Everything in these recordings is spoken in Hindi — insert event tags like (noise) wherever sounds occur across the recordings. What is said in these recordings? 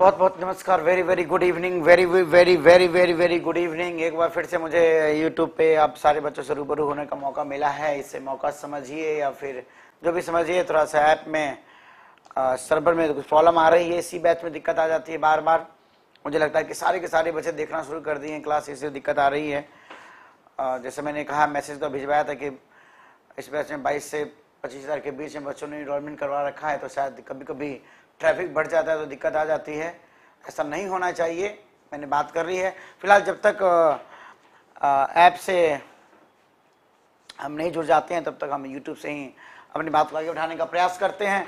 बहुत बहुत नमस्कार very very good evening very very very very very good evening एक बार फिर से मुझे यूट्यूब पे आप सारे बच्चों से रूबरू होने का मौका मिला है। इससे मौका समझिए या फिर जो भी समझिए, थोड़ा सा ऐप में सर्वर में कुछ प्रॉब्लम आ रही है, इसी बैच में दिक्कत आ जाती है बार बार मुझे लगता है कि सारे के सारे बच्चे देखना शुरू कर दिए हैं क्लास इससे दिक्कत आ रही है। जैसे मैंने कहा मैसेज तो भिजवाया था कि इस बैच में बाईस से पच्चीस हज़ार के बीच में बच्चों ने इनरोलमेंट करवा रखा है तो शायद कभी कभी ट्रैफ़िक बढ़ जाता है तो दिक्कत आ जाती है। ऐसा नहीं होना चाहिए। मैंने बात कर रही है। फ़िलहाल जब तक ऐप से हम नहीं जुड़ जाते हैं, तब तक हम यूट्यूब से ही अपनी बात को आगे उठाने का प्रयास करते हैं।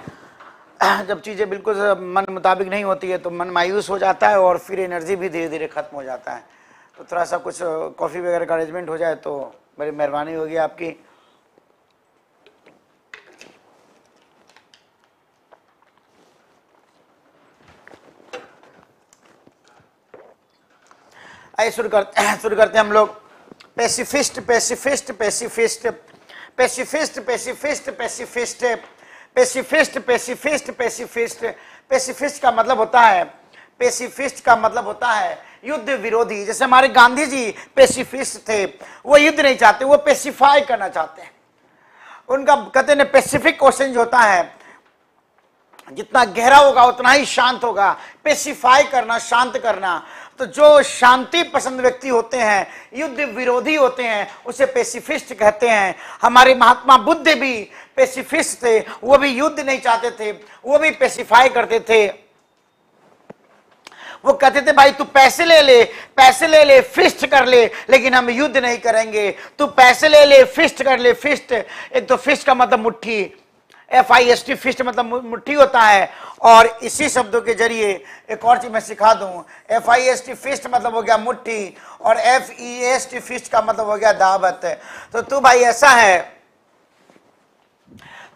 (clears throat) जब चीज़ें बिल्कुल मन मुताबिक नहीं होती है तो मन मायूस हो जाता है और फिर एनर्जी भी धीरे धीरे खत्म हो जाता है। तो थोड़ा सा कुछ कॉफ़ी वगैरह का अरेंजमेंट हो जाए तो बड़ी मेहरबानी होगी आपकी। आइए शुरू करते हैं, शुरू करते हैं हम लोग। Pacifist pacifist pacifist pacifist pacifist pacifist pacifist pacifist pacifist pacifist का मतलब होता है पेसिफिस्ट का मतलब होता है युद्ध विरोधी। जैसे हमारे गांधी जी पेसिफिस्ट थे, वो युद्ध नहीं चाहते, वो पेसिफाई करना चाहते हैं। उनका कहते हैं पेसिफिक क्वेश्चन जो होता है, जितना गहरा होगा, उतना ही शांत होगा। पेसिफाई करना, शांत करना। तो जो शांति पसंद व्यक्ति होते हैं, युद्ध विरोधी होते हैं, उसे पेसिफिस्ट कहते हैं। हमारे महात्मा बुद्ध भी पेसिफिस्ट थे, वो भी युद्ध नहीं चाहते थे, वो भी पेसिफाई करते थे। वो कहते थे, भाई तू पैसे ले ले, पैसे ले ले फिस्ट कर ले, लेकिन हम युद्ध नहीं करेंगे। तू पैसे ले ले फिस्ट कर ले फिस्ट एक तो फिस्ट का मतलब मुट्ठी। F I S T fist मतलब मुट्ठी होता है। और इसी शब्दों के ज़रिए एक और चीज़ मैं सिखा दूँ। F I S T fist मतलब हो गया मुट्ठी और F E S T feast का मतलब हो गया दावत। तो तू भाई ऐसा है,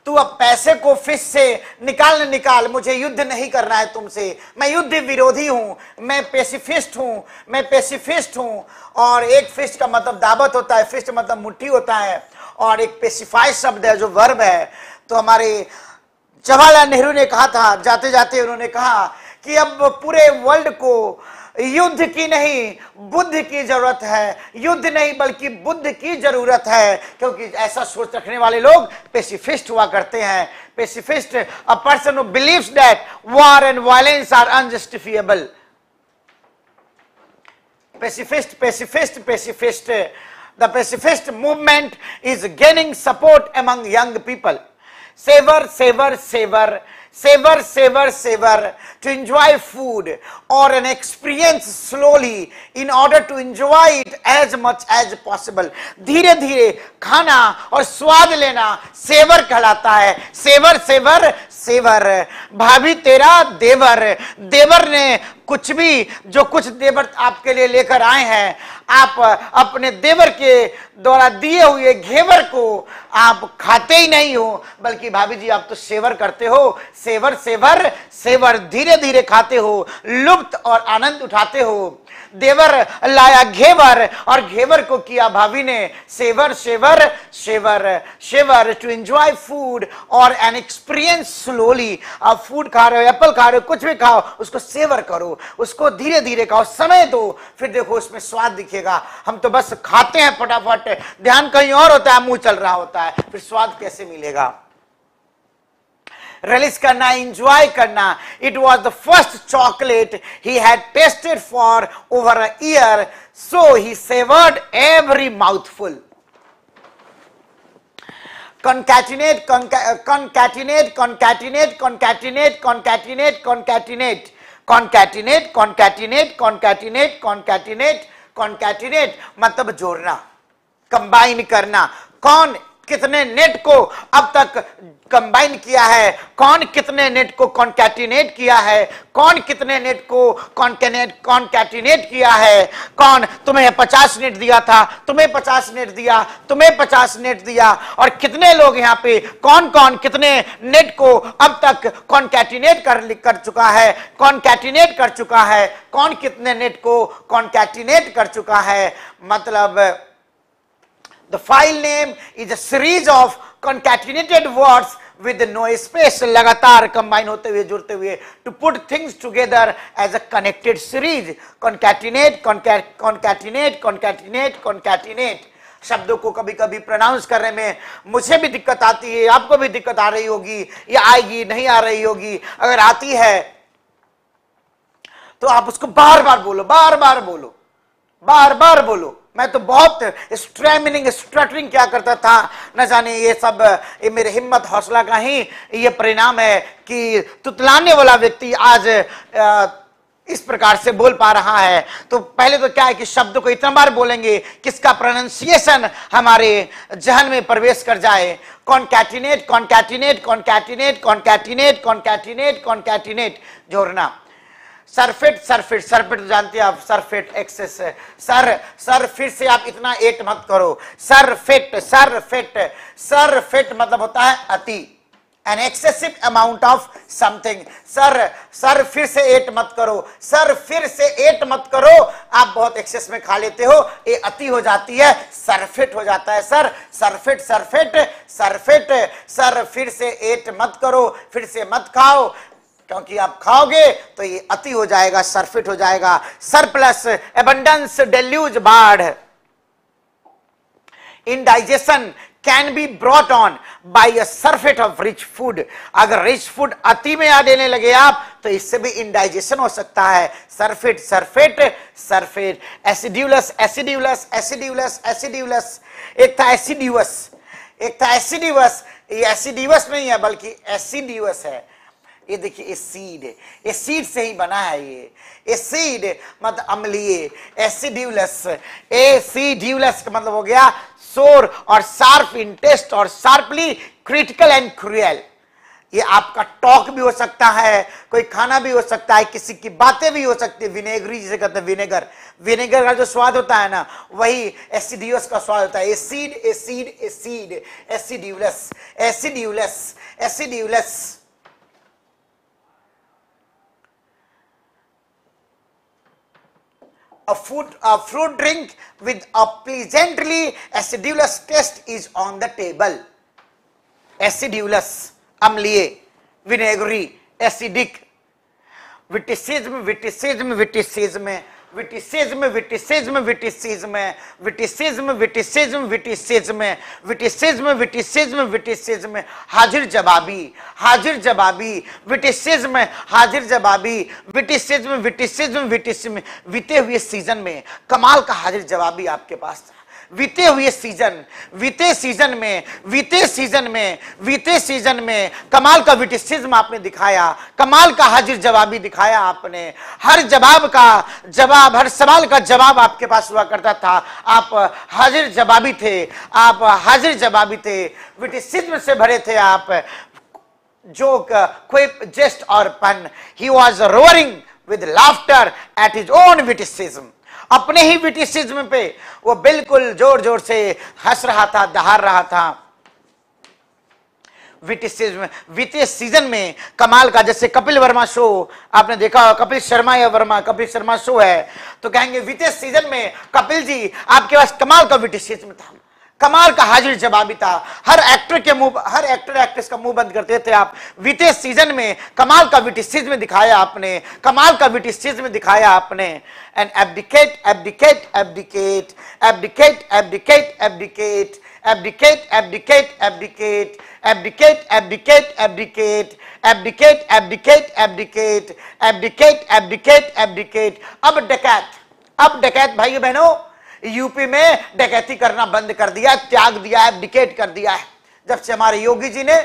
तू अब पैसे को फ़िश से निकाल निकाल, मुझे युद्ध नहीं करना है तुमसे। मैं युद्ध विरोधी हूँ, मैं पेसिफिस्ट हूँ, मैं पेसिफिस्ट हूँ। और एक फिस्ट का मतलब दावत होता है फिस्ट मतलब मुट्ठी होता है। और एक पेसिफाइड शब्द है जो वर्ब है। तो हमारे जवाहरलाल नेहरू ने कहा था जाते जाते उन्होंने कहा कि अब पूरे वर्ल्ड को युद्ध की नहीं, बुद्ध की ज़रूरत है। युद्ध नहीं, बल्कि बुद्ध की ज़रूरत है, क्योंकि ऐसा सोच रखने वाले लोग पेसिफिस्ट हुआ करते हैं। Pacifist a person who believes that war and violence are unjustifiable pacifist pacifist pacifist the pacifist movement is gaining support among young people savor, savor, savor, savor, savor, savor, to enjoy food or an experience slowly in order to enjoy it as much as possible. धीरे धीरे खाना और स्वाद लेना सेवर कहलाता है सेवर सेवर सेवर भाभी तेरा देवर देवर ने कुछ भी जो कुछ देवर आपके लिए लेकर आए हैं आप अपने देवर के द्वारा दिए हुए घेवर को आप खाते ही नहीं हो, बल्कि भाभी जी, आप तो सेवर करते हो, सेवर सेवर सेवर धीरे धीरे खाते हो, लुप्त और आनंद उठाते हो। देवर लाया घेवर, और घेवर को किया भाभी ने, savour savour savour savour to enjoy food और एन एक्सपीरियंस स्लोली आप फ़ूड खा रहे हो एप्पल खा रहे हो, कुछ भी खाओ, उसको सेवर करो, उसको धीरे धीरे खाओ, समय दो, फिर देखो उसमें स्वाद दिखेगा। हम तो बस खाते हैं फटाफट, ध्यान कहीं और होता है, मुँह चल रहा होता है, फिर स्वाद कैसे मिलेगा? रिलीज़ करना इंजॉय करना it was the first chocolate he had tasted for over a year so he savoured every mouthful concatenate concatenate concatenate concatenate concatenate concatenate concatenate concatenate concatenate concatenate concatenate मतलब जोड़ना कंबाइन करना. कौन कितने नेट को अब तक कंबाइन किया है? कौन कितने नेट को कॉन्कैटिनेट किया है? कौन कितने नेट को कॉन्केनेट कॉन्कैटिनेट किया है? कौन तुम्हें पचास नेट दिया था? तुम्हें पचास नेट दिया, तुम्हें पचास नेट दिया। और कितने लोग यहाँ पे कौन कौन कितने नेट को अब तक कॉन्कैटिनेट कर कर चुका है? कॉन्कैटिनेट कर चुका है। कौन कितने नेट को कॉन्कैटिनेट कर चुका है? मतलब The file name is a series of concatenated words with no space लगातार कंबाइन होते हुए, जुड़ते हुए to put things together as a connected series concatenate concatenate concatenate concatenate शब्दों को कभी कभी प्रोनाउंस करने में मुझे भी दिक्कत आती है, आपको भी दिक्कत आ रही होगी, या आएगी, नहीं आ रही होगी, अगर आती है तो आप उसको बार बार बोलो बार बार बोलो बार बार बोलो। मैं तो बहुत स्ट्रेमिनिंग स्ट्रटरिंग क्या करता था? न जाने ये सब, ये मेरे हिम्मत हौसला का ही ये परिणाम है कि तुतलाने वाला व्यक्ति आज इस प्रकार से बोल पा रहा है। तो पहले तो क्या है कि शब्द को इतना बार बोलेंगे, किसका प्रोनाउंसिएशन हमारे जहन में प्रवेश कर जाए? Concatenate concatenate concatenate concatenate concatenate concatenate जोड़ना। सरफिट, सरफेट, सरफिट तो जानते हैं आप, सरफेट एक्सेस सर सर, फिर से आप इतना एट मत करो। Surfeit surfeit surfeit मतलब होता है अति। An excessive amount of something sir sir, फिर से एट मत करो। सर, फिर से एट मत करो। आप बहुत एक्सेस में खा लेते हो। ये अति हो जाती है। सरफेट हो जाता है। Sir, सरफेट surfeit सरफेट। सर, फिर से एट मत करो। फिर से मत खाओ। क्योंकि आप खाओगे तो ये अति हो जाएगा, सरफिट हो जाएगा। सरप्लस एबंडेंस डेल्यूज बाढ़। Indigestion can be brought on by a surfeit of rich food अगर रिच फ़ूड अति में आ देने लगे आप तो इससे भी इंडाइजेशन हो सकता है। Surfeit surfeit surfeit acidulous acidulous acidulous acidulous एक था एसिड्यूस एक था एसिडिवस ये एसिडिवस नहीं है, बल्कि एसिड्यूस है। ये देखिए, ये सीड ये सीड से ही बना है ये। ये सीड मतलब अम्लीय एसिड्यूलस एसिड्यूलस का मतलब हो गया सोर और शार्प इन टेस्ट और शार्पली क्रिटिकल एंड क्रुएल ये आपका टॉक भी हो सकता है, कोई खाना भी हो सकता है, किसी की बातें भी हो सकती है। विनेगरी जिसे कहते हैं, विनेगर। विनेगर का जो स्वाद होता है ना, वही एसिडियस का स्वाद होता है। Acid acid acid acidulous acidulous acidulous a food a fruit drink with a pleasantly acidulous taste is on the table acidulous amliye vinegary acidic witticism witticism witticism witticism witticism witticism witticism witticism witticism witticism witticism witticism. हाजिर जवाबी हाजिर जवाबी, विटिसिज्म, हाजिर जवाबी, विटिसिज्म विटिसिज्म विटिसिज्म। बीते हुए सीज़न में कमाल का हाजिर जवाबी आपके पास था। बीते हुए सीज़न बीते सीज़न में बीते सीज़न में बीते सीज़न में कमाल का विटिसिज्म आपने दिखाया, कमाल का हाजिर जवाबी दिखाया आपने। हर जवाब का जवाब, हर सवाल का जवाब आपके पास हुआ करता था। आप हाजिर जवाबी थे, आप हाजिर जवाबी थे। विटिसिज्म से भरे थे आप। जोक, क्विप जेस्ट और pun. He was roaring with laughter at his own witticism अपने ही विटिसिज्म पे, वो बिल्कुल ज़ोर ज़ोर से हंस रहा था दहार रहा था। विटिसिज्म वित्तीय सीज़न में कमाल का, जैसे कपिल वर्मा शो आपने देखा कपिल शर्मा या वर्मा, कपिल शर्मा शो है। तो कहेंगे वित्तीय सीज़न में कपिल जी, आपके पास कमाल का विटिसिज्म था। कमाल का हाजिर जवाबी था हर एक्टर के मुँह हर एक्टर एक्ट्रेस का मुँह बंद करते थे आप बीते सीज़न में कमाल का विटिसिज में दिखाया आपने कमाल का विटिसिज में दिखाया आपने and abdicate abdicate abdicate abdicate abdicate abdicate abdicate abdicate abdicate abdicate abdicate abdicate abdicate abdicate abdicate abdicate abdicate abdicate अब डकैत अब डकैत भाइयों बहनों यूपी में डकैती करना बंद कर दिया त्याग दिया है डिकेट कर दिया है। जब से हमारे योगी जी ने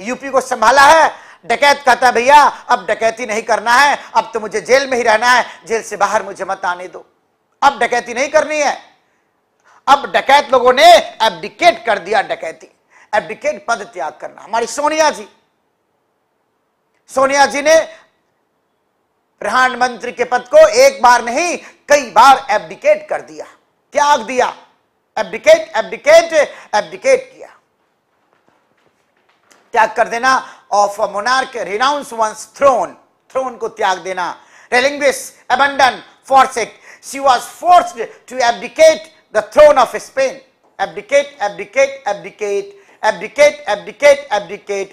यूपी को संभाला है, डकैत कहता भैया, अब डकैती नहीं करना है, अब तो मुझे जेल में ही रहना है, जेल से बाहर मुझे मत आने दो। अब डकैती नहीं करनी है। अब डकैत लोगों ने एबडिकेट कर दिया डकैती। एबडिकेट पद त्याग करना। हमारी सोनिया जी सोनिया जी ने प्रधानमंत्री के पद को एक बार नहीं कई बार एब्डिकेट कर दिया। त्याग दिया। एब्डिकेट एब्डिकेट एब्डिकेट किया। त्याग कर देना। Of a monarch renounce one's throne throne को त्याग देना। Relinquish abandon forsake she was forced to abdicate the throne of Spain abdicate abdicate abdicate abdicate, abdicate, abdicate,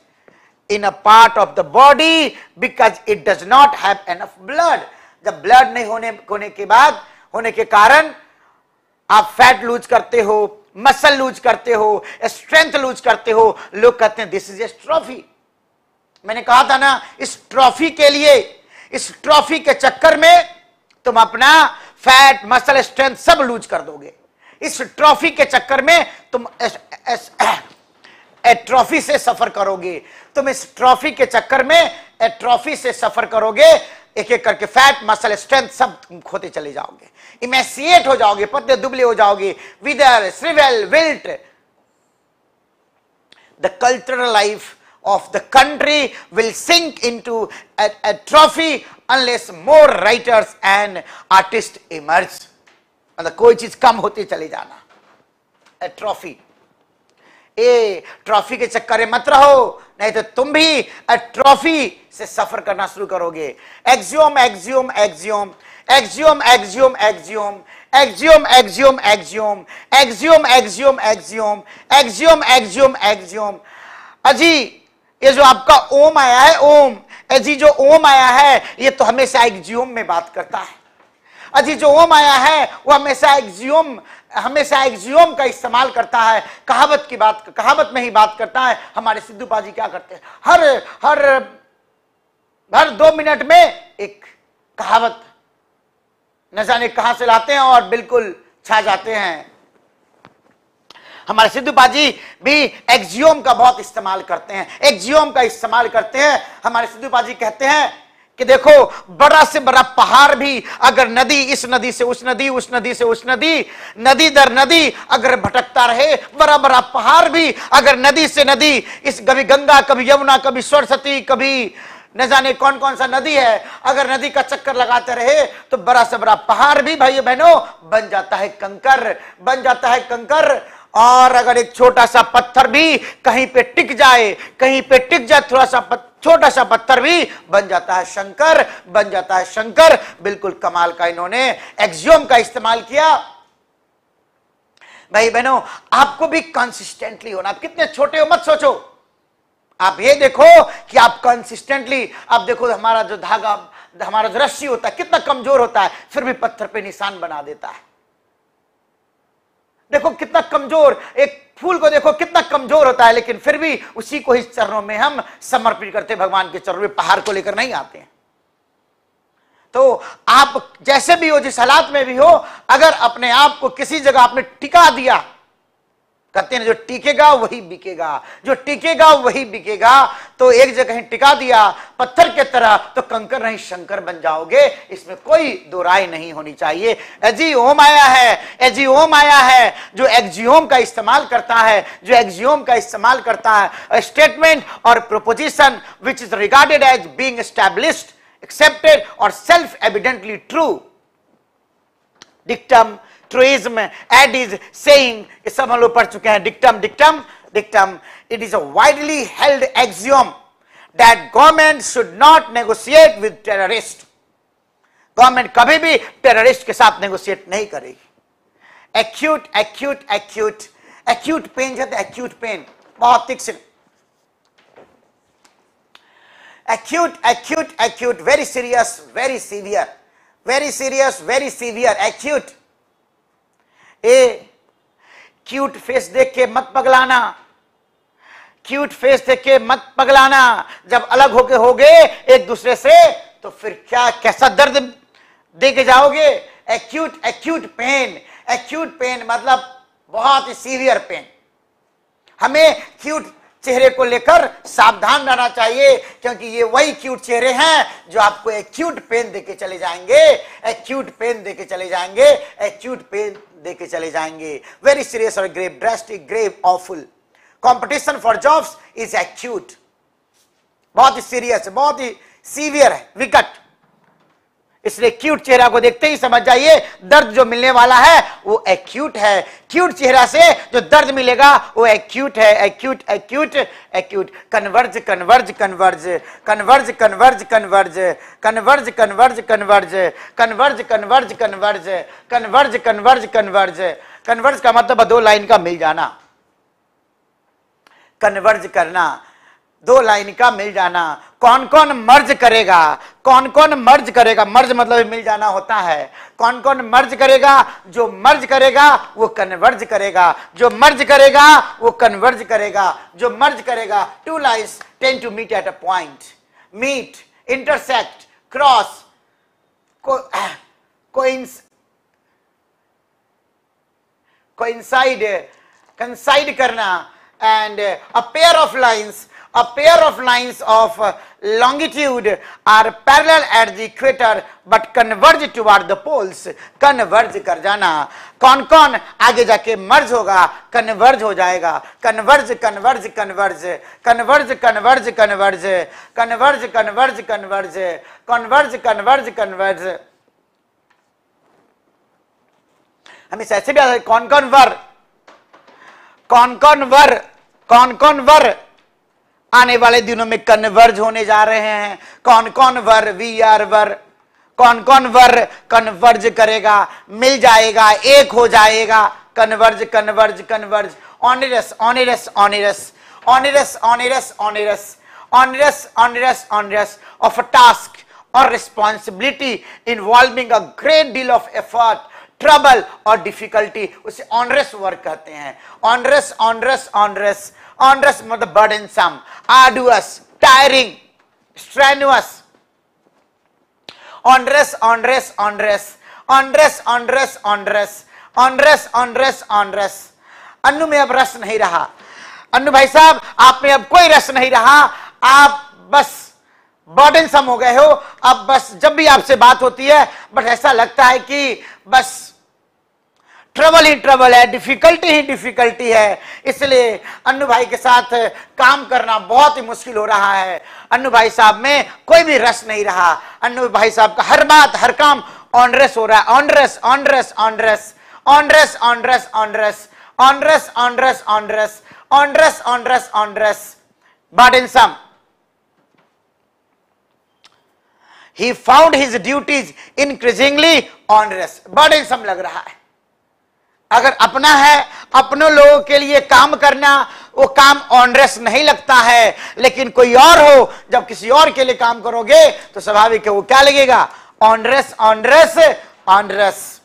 in a part of the body because it does not have enough blood जब ब्लड नहीं होने होने के बाद, होने के कारण, आप फैट लूज करते हो मसल लूज करते हो स्ट्रेंथ लूज करते हो, लोग कहते हैं दिस इज़ ए ट्रॉफी मैंने कहा था ना, इस ट्रॉफी के लिए, इस ट्रॉफी के चक्कर में तुम अपना फैट मसल स्ट्रेंथ सब लूज कर दोगे। इस ट्रॉफी के चक्कर में तुम ट्रॉफी से सफ़र करोगे। तुम इस ट्रॉफी के चक्कर में ट्रॉफी से सफ़र करोगे एक एक करके फैट मसल स्ट्रेंथ सब तुम खोते चले जाओगे। इमेसिएट हो जाओगे पतले दुबले हो जाओगे। Wither shrivel wilt. The cultural life of the country will sink into a, a trophy unless more writers and artists. मतलब कोई चीज़ कम होती चली जाना। ए ट्रॉफी ए ट्रॉफी के चक्कर मत रहो नहीं तो तुम भी ट्रॉफी से सफ़र करना शुरू करोगे axiom axiom axiom axiom axiom axiom axiom axiom axiom axiom axiom axiom axiom axiom axiom अजी ये जो आपका ओम आया है ओम अजी जो ओम आया है ये तो हमेशा एक्जियोम में बात करता है अजी जो ओम आया है वो हमेशा एक्जियोम हमेशा एक्जियोम का इस्तेमाल करता है। कहावत की बात, कहावत में ही बात करता है, हमारे सिद्धू बाजी क्या करते हैं? हर हर हर दो मिनट में एक कहावत, न जाने कहाँ से लाते हैं और बिल्कुल छा जाते हैं। हमारे सिद्धू बाजी भी एक्जियोम का बहुत इस्तेमाल करते हैं एक्जियोम का इस्तेमाल करते हैं। हमारे सिद्धू बाजी कहते हैं कि देखो, बड़ा से बड़ा पहाड़ भी अगर नदी, इस नदी से उस नदी उस नदी से उस नदी नदी दर नदी अगर भटकता रहे, बड़ा बड़ा पहाड़ भी अगर नदी से नदी, इस कभी गंगा, कभी यमुना, कभी सरस्वती, कभी न जाने कौन कौन सा नदी है, अगर नदी का चक्कर लगाते रहे तो बड़ा से बड़ा पहाड़ भी भाई बहनों, बन जाता है कंकर, बन जाता है कंकर। और अगर एक छोटा सा पत्थर भी कहीं पे टिक जाए, कहीं पे टिक जाए, थोड़ा सा छोटा सा पत्थर भी बन जाता है शंकर, बन जाता है शंकर। बिल्कुल कमाल का इन्होंने एक्सियोम का इस्तेमाल किया। भाई बहनों, आपको भी कंसिस्टेंटली होना, आप कितने छोटे हो, मत सोचो। आप ये देखो कि आप कंसिस्टेंटली आप देखो हमारा जो धागा, हमारा जो रस्सी होता है, कितना कमज़ोर होता है, फिर भी पत्थर पे निशान बना देता है। देखो कितना कमज़ोर, एक फूल को देखो, कितना कमज़ोर होता है, लेकिन फिर भी उसी को ही चरणों में हम समर्पित करते भगवान के चरणों में पहाड़ को लेकर नहीं आते हैं। तो आप जैसे भी हो, जिस हालात में भी हो, अगर अपने आप को किसी जगह आपने टिका दिया कहते हैं, जो टिकेगा, वही बिकेगा। जो टिकेगा, वही बिकेगा। तो एक जगह टिका दिया, पत्थर के तरह तो कंकर नहीं, शंकर बन जाओगे। इसमें कोई दो राय नहीं होनी चाहिए। एजी ओम आया है एजी ओम आया है, जो एक्जियोम का इस्तेमाल करता है, जो एक्जियोम का इस्तेमाल करता है स्टेटमेंट और proposition which is regarded as being established accepted और self evidently true dictum adage saying ये सब हम लोग पढ़ चुके हैं dictum dictum dictum it is a widely held axiom that government should not negotiate with terrorist government कभी भी टेररिस्ट के साथ नेगोशिएट नहीं करेगी acute acute acute acute pain कहते एक्यूट पेन बहुत तीक्ष्ण acute acute acute. Very serious, very severe. Very serious, very severe. Acute. A cute face देख के मत पगलाना। क्यूट फेस देख के मत पगलाना। जब अलग होके होगे एक दूसरे से तो फिर क्या, कैसा दर्द दे के जाओगे acute acute pain acute pain मतलब बहुत ही सीवियर पेन हमें क्यूट चेहरे को लेकर सावधान रहना चाहिए, क्योंकि ये वही क्यूट चेहरे हैं जो आपको एक्यूट पेन देके चले जाएँगे। एक्यूट पेन देके चले जाएँगे। एक्यूट पेन देके चले जाएँगे। वेरी सीरियस और grave drastic grave awful competition for jobs is acute बहुत ही सीरियस बहुत ही सीवियर है, विकट। इसलिए क्यूट चेहरा को देखते ही समझ जाइए, दर्द जो मिलने वाला है, वो एक्यूट है। क्यूट चेहरा से जो दर्द मिलेगा, वो एक्यूट है। Acute acute acute converge converge converge converge converge converge converge converge converge converge converge converge converge converge converge converge का मतलब दो लाइन का मिल जाना। कन्वर्ज करना। दो लाइन का मिल जाना। कौन कौन मर्ज करेगा? कौन कौन मर्ज करेगा? मर्ज मतलब मिल जाना होता है। कौन कौन मर्ज करेगा? जो मर्ज करेगा, वो कन्वर्ज करेगा। जो मर्ज करेगा, वो कन्वर्ज करेगा। जो मर्ज करेगा two lines tend to meet at a point meet intersect cross coincide coincide coincide करना। And a pair of lines a pair of lines of uh, longitude are parallel at the equator but converge toward the poles. Converge कर जाना। कौन कौन आगे जाके मर्ज होगा? कन्वर्ज हो जाएगा। Converge converge converge converge converge converge converge converge converge converge converge converge हमें ऐसे भी कौन कौन वर? कौन कौन वर? कौन कौन वर? आने वाले दिनों में कन्वर्ज होने जा रहे हैं। कौन कौन वर, वी आर वर कौन कौन वर कन्वर्ज करेगा? मिल जाएगा, एक हो जाएगा। Converge converge converge. Onerous onerous onerous. Onerous onerous onerous. Onerous onerous onerous of a task और responsibility involving a great deal of effort trouble और डिफिकल्टी उसे ऑनरस वर्क कहते हैं। Onerous onerous onerous. ऑनरस मतलब some arduous tiring strenuous onerous onerous onerous onerous onerous onerous onerous onerous onerous अन्नु में अब रस नहीं रहा। अन्नु भाई साहब, आप में अब कोई रस नहीं रहा। आप बस बर्डन सम हो गए हो। अब बस जब भी आपसे बात होती है बस ऐसा लगता है कि बस ट्रबल ही ट्रबल है डिफिकल्टी ही डिफिकल्टी है इसलिए अन्नू भाई के साथ काम करना बहुत ही मुश्किल हो रहा है अन्नू भाई साहब में कोई भी रस नहीं रहा अन्नू भाई साहब का हर बात हर काम ऑनरस हो रहा है onerous onerous onerous onerous onerous onerous onerous onerous onerous onerous onerous onerous burdensome he found his duties increasingly onerous burdensome लग रहा है अगर अपना है, अपनों लोगों के लिए काम करना, वो काम ऑनरेस नहीं लगता है। लेकिन कोई और हो, जब किसी और के लिए काम करोगे तो स्वाभाविक है, वो क्या लगेगा? ऑनरेस ऑनरेस ऑनरेस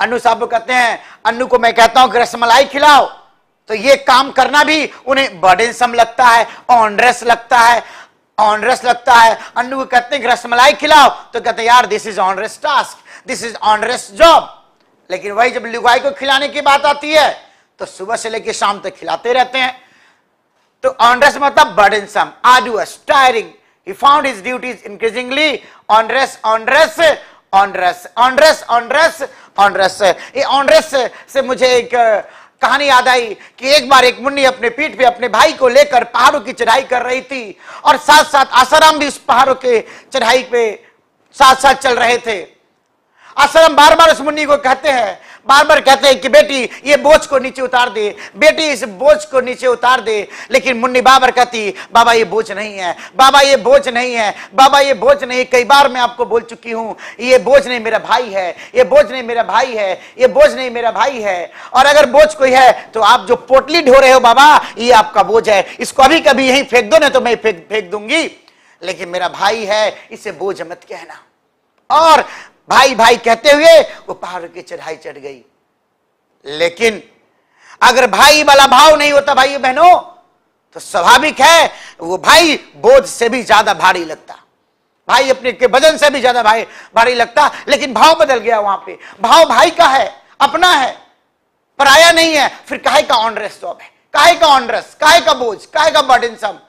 अन्नू साहब कहते हैं, अन्नू को मैं कहता हूँ रसमलाई खिलाओ। तो ये काम करना भी उन्हें बर्डन लगता है ऑनरेस लगता है ऑनरेस लगता है। अन्नू को कहते हैं रसमलाई खिलाओ। तो कहते हैं, यार this is onerous task this is onerous job लेकिन वही जब लुगाई को खिलाने की बात आती है तो सुबह से लेकर शाम तक खिलाते रहते हैं। तो ऑनरेस मतलब burdensome arduous tiring he found his duties increasingly. Onerous onerous onerous onerous onerous onerous ये onerous से मुझे एक कहानी याद आई कि एक बार एक मुन्नी अपने पीठ पे अपने भाई को लेकर पहाड़ों की चढ़ाई कर रही थी और साथ साथ आसाराम भी उस पहाड़ों के चढ़ाई पे साथ साथ चल रहे थे। आश्रम बार बार उस मुन्नी को कहते हैं बार बार कहते हैं कि बेटी, ये बोझ को नीचे उतार दे। बेटी, इस बोझ को नीचे उतार दे। लेकिन मुन्नी बाबर कहती, बाबा, ये बोझ नहीं है। बाबा, ये बोझ नहीं है। बाबा, ये बोझ नहीं कई बार मैं आपको बोल चुकी हूँ, ये बोझ नहीं मेरा भाई है। ये बोझ नहीं मेरा भाई है। ये बोझ नहीं मेरा भाई है। और अगर बोझ कोई है तो आप जो पोटली ढो रहे हो, बाबा, ये आपका बोझ है। इसको अभी कभी यही फेंक दो ना तो मैं फेंक दूँगी। लेकिन मेरा भाई है, इसे बोझ मत कहना। और भाई भाई कहते हुए वो पहाड़ की चढ़ाई चढ़ गई। लेकिन अगर भाई वाला भाव नहीं होता भाई बहनों तो स्वाभाविक है, वो भाई बोझ से भी ज़्यादा भारी लगता। भाई अपने के वज़न से भी ज़्यादा भाई, भारी लगता, लेकिन भाव बदल गया वहाँ पे। भाव भाई का है, अपना है। पराया नहीं है, फिर काहे का ऑनरेस जॉब है? काहे का ऑनरेस काहे का बोझ, काहे का बर्डन सब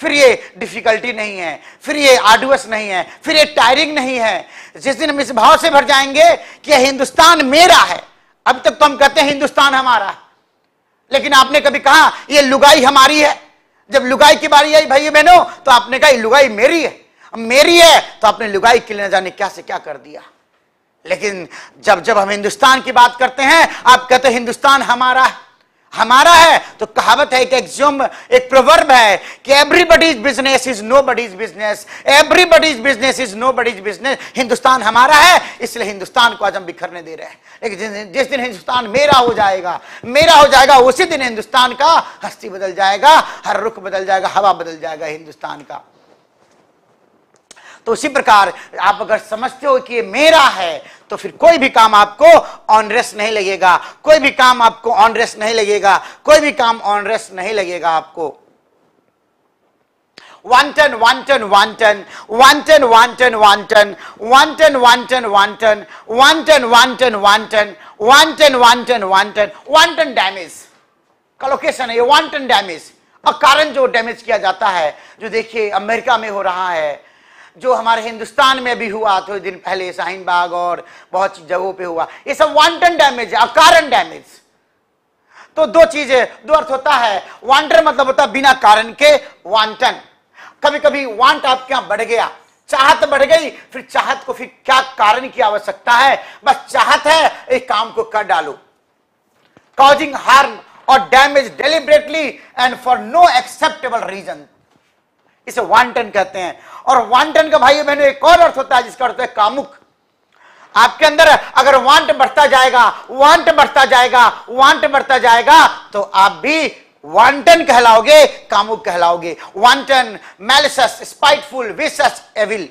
फिर ये डिफिकल्टी नहीं है, फिर ये आर्डुअस नहीं है, फिर ये टायरिंग नहीं है। जिस दिन हम इस भाव से भर जाएँगे कि हिंदुस्तान मेरा है, अब तक तो हम कहते हैं हिंदुस्तान हमारा है। लेकिन आपने कभी कहा, ये लुगाई हमारी है? जब लुगाई की बारी आई भाई बहनों तो आपने कहा लुगाई मेरी है। मेरी है तो आपने लुगाई के लिए जाने क्या से क्या कर दिया। लेकिन जब जब हम हिंदुस्तान की बात करते हैं, आप कहते हिंदुस्तान हमारा है। हमारा है तो कहावत है, एक एक्सियोम एक प्रोवर्ब है कि everybody's business is nobody's business everybody's business is nobody's business Hindustan हमारा है, इसलिए हिंदुस्तान को आज हम बिखरने दे रहे हैं। लेकिन जिस दिन हिंदुस्तान मेरा हो जाएगा, मेरा हो जाएगा, उसी दिन हिंदुस्तान का हस्ती बदल जाएगा, हर रुख बदल जाएगा, हवा बदल जाएगा हिंदुस्तान का। तो उसी प्रकार आप अगर समझते हो कि ये मेरा है तो फिर कोई भी काम आपको ऑनरेस नहीं लगेगा कोई भी काम आपको ऑनरेस नहीं लगेगा कोई भी काम ऑनरेस नहीं लगेगा आपको wanton wanton wanton wanton wanton wanton wanton wanton wanton wanton wanton wanton wanton wanton wanton wanton damage का लोकेशन है ये वांटन डैमेज और कारण जो डैमेज किया जाता है जो देखिए अमेरिका में हो रहा है जो हमारे हिंदुस्तान में भी हुआ थोड़े दिन पहले शाहीन बाग और बहुत जगहों पे हुआ। ये सब वांटन डैमेज है अकारण डैमेज तो दो चीज़ें, दो अर्थ होता है। वांटर मतलब होता है बिना कारण के वांटन कभी कभी वांट आपके यहाँ बढ़ गया, चाहत बढ़ गई, फिर चाहत को फिर क्या कारण की आवश्यकता है? बस चाहत है, एक काम को कर डालो। कॉजिंग हार्म और damage deliberately and for no acceptable reason इसे वांटन कहते हैं। और वांटन का भाई बहनों एक और अर्थ होता है, जिसका अर्थ है कामुक। आपके अंदर अगर वांट बढ़ता जाएगा वांट बढ़ता जाएगा वांट बढ़ता जाएगा तो आप भी वांटन कहलाओगे, कामुक कहलाओगे। Wanton malicious spiteful vicious evil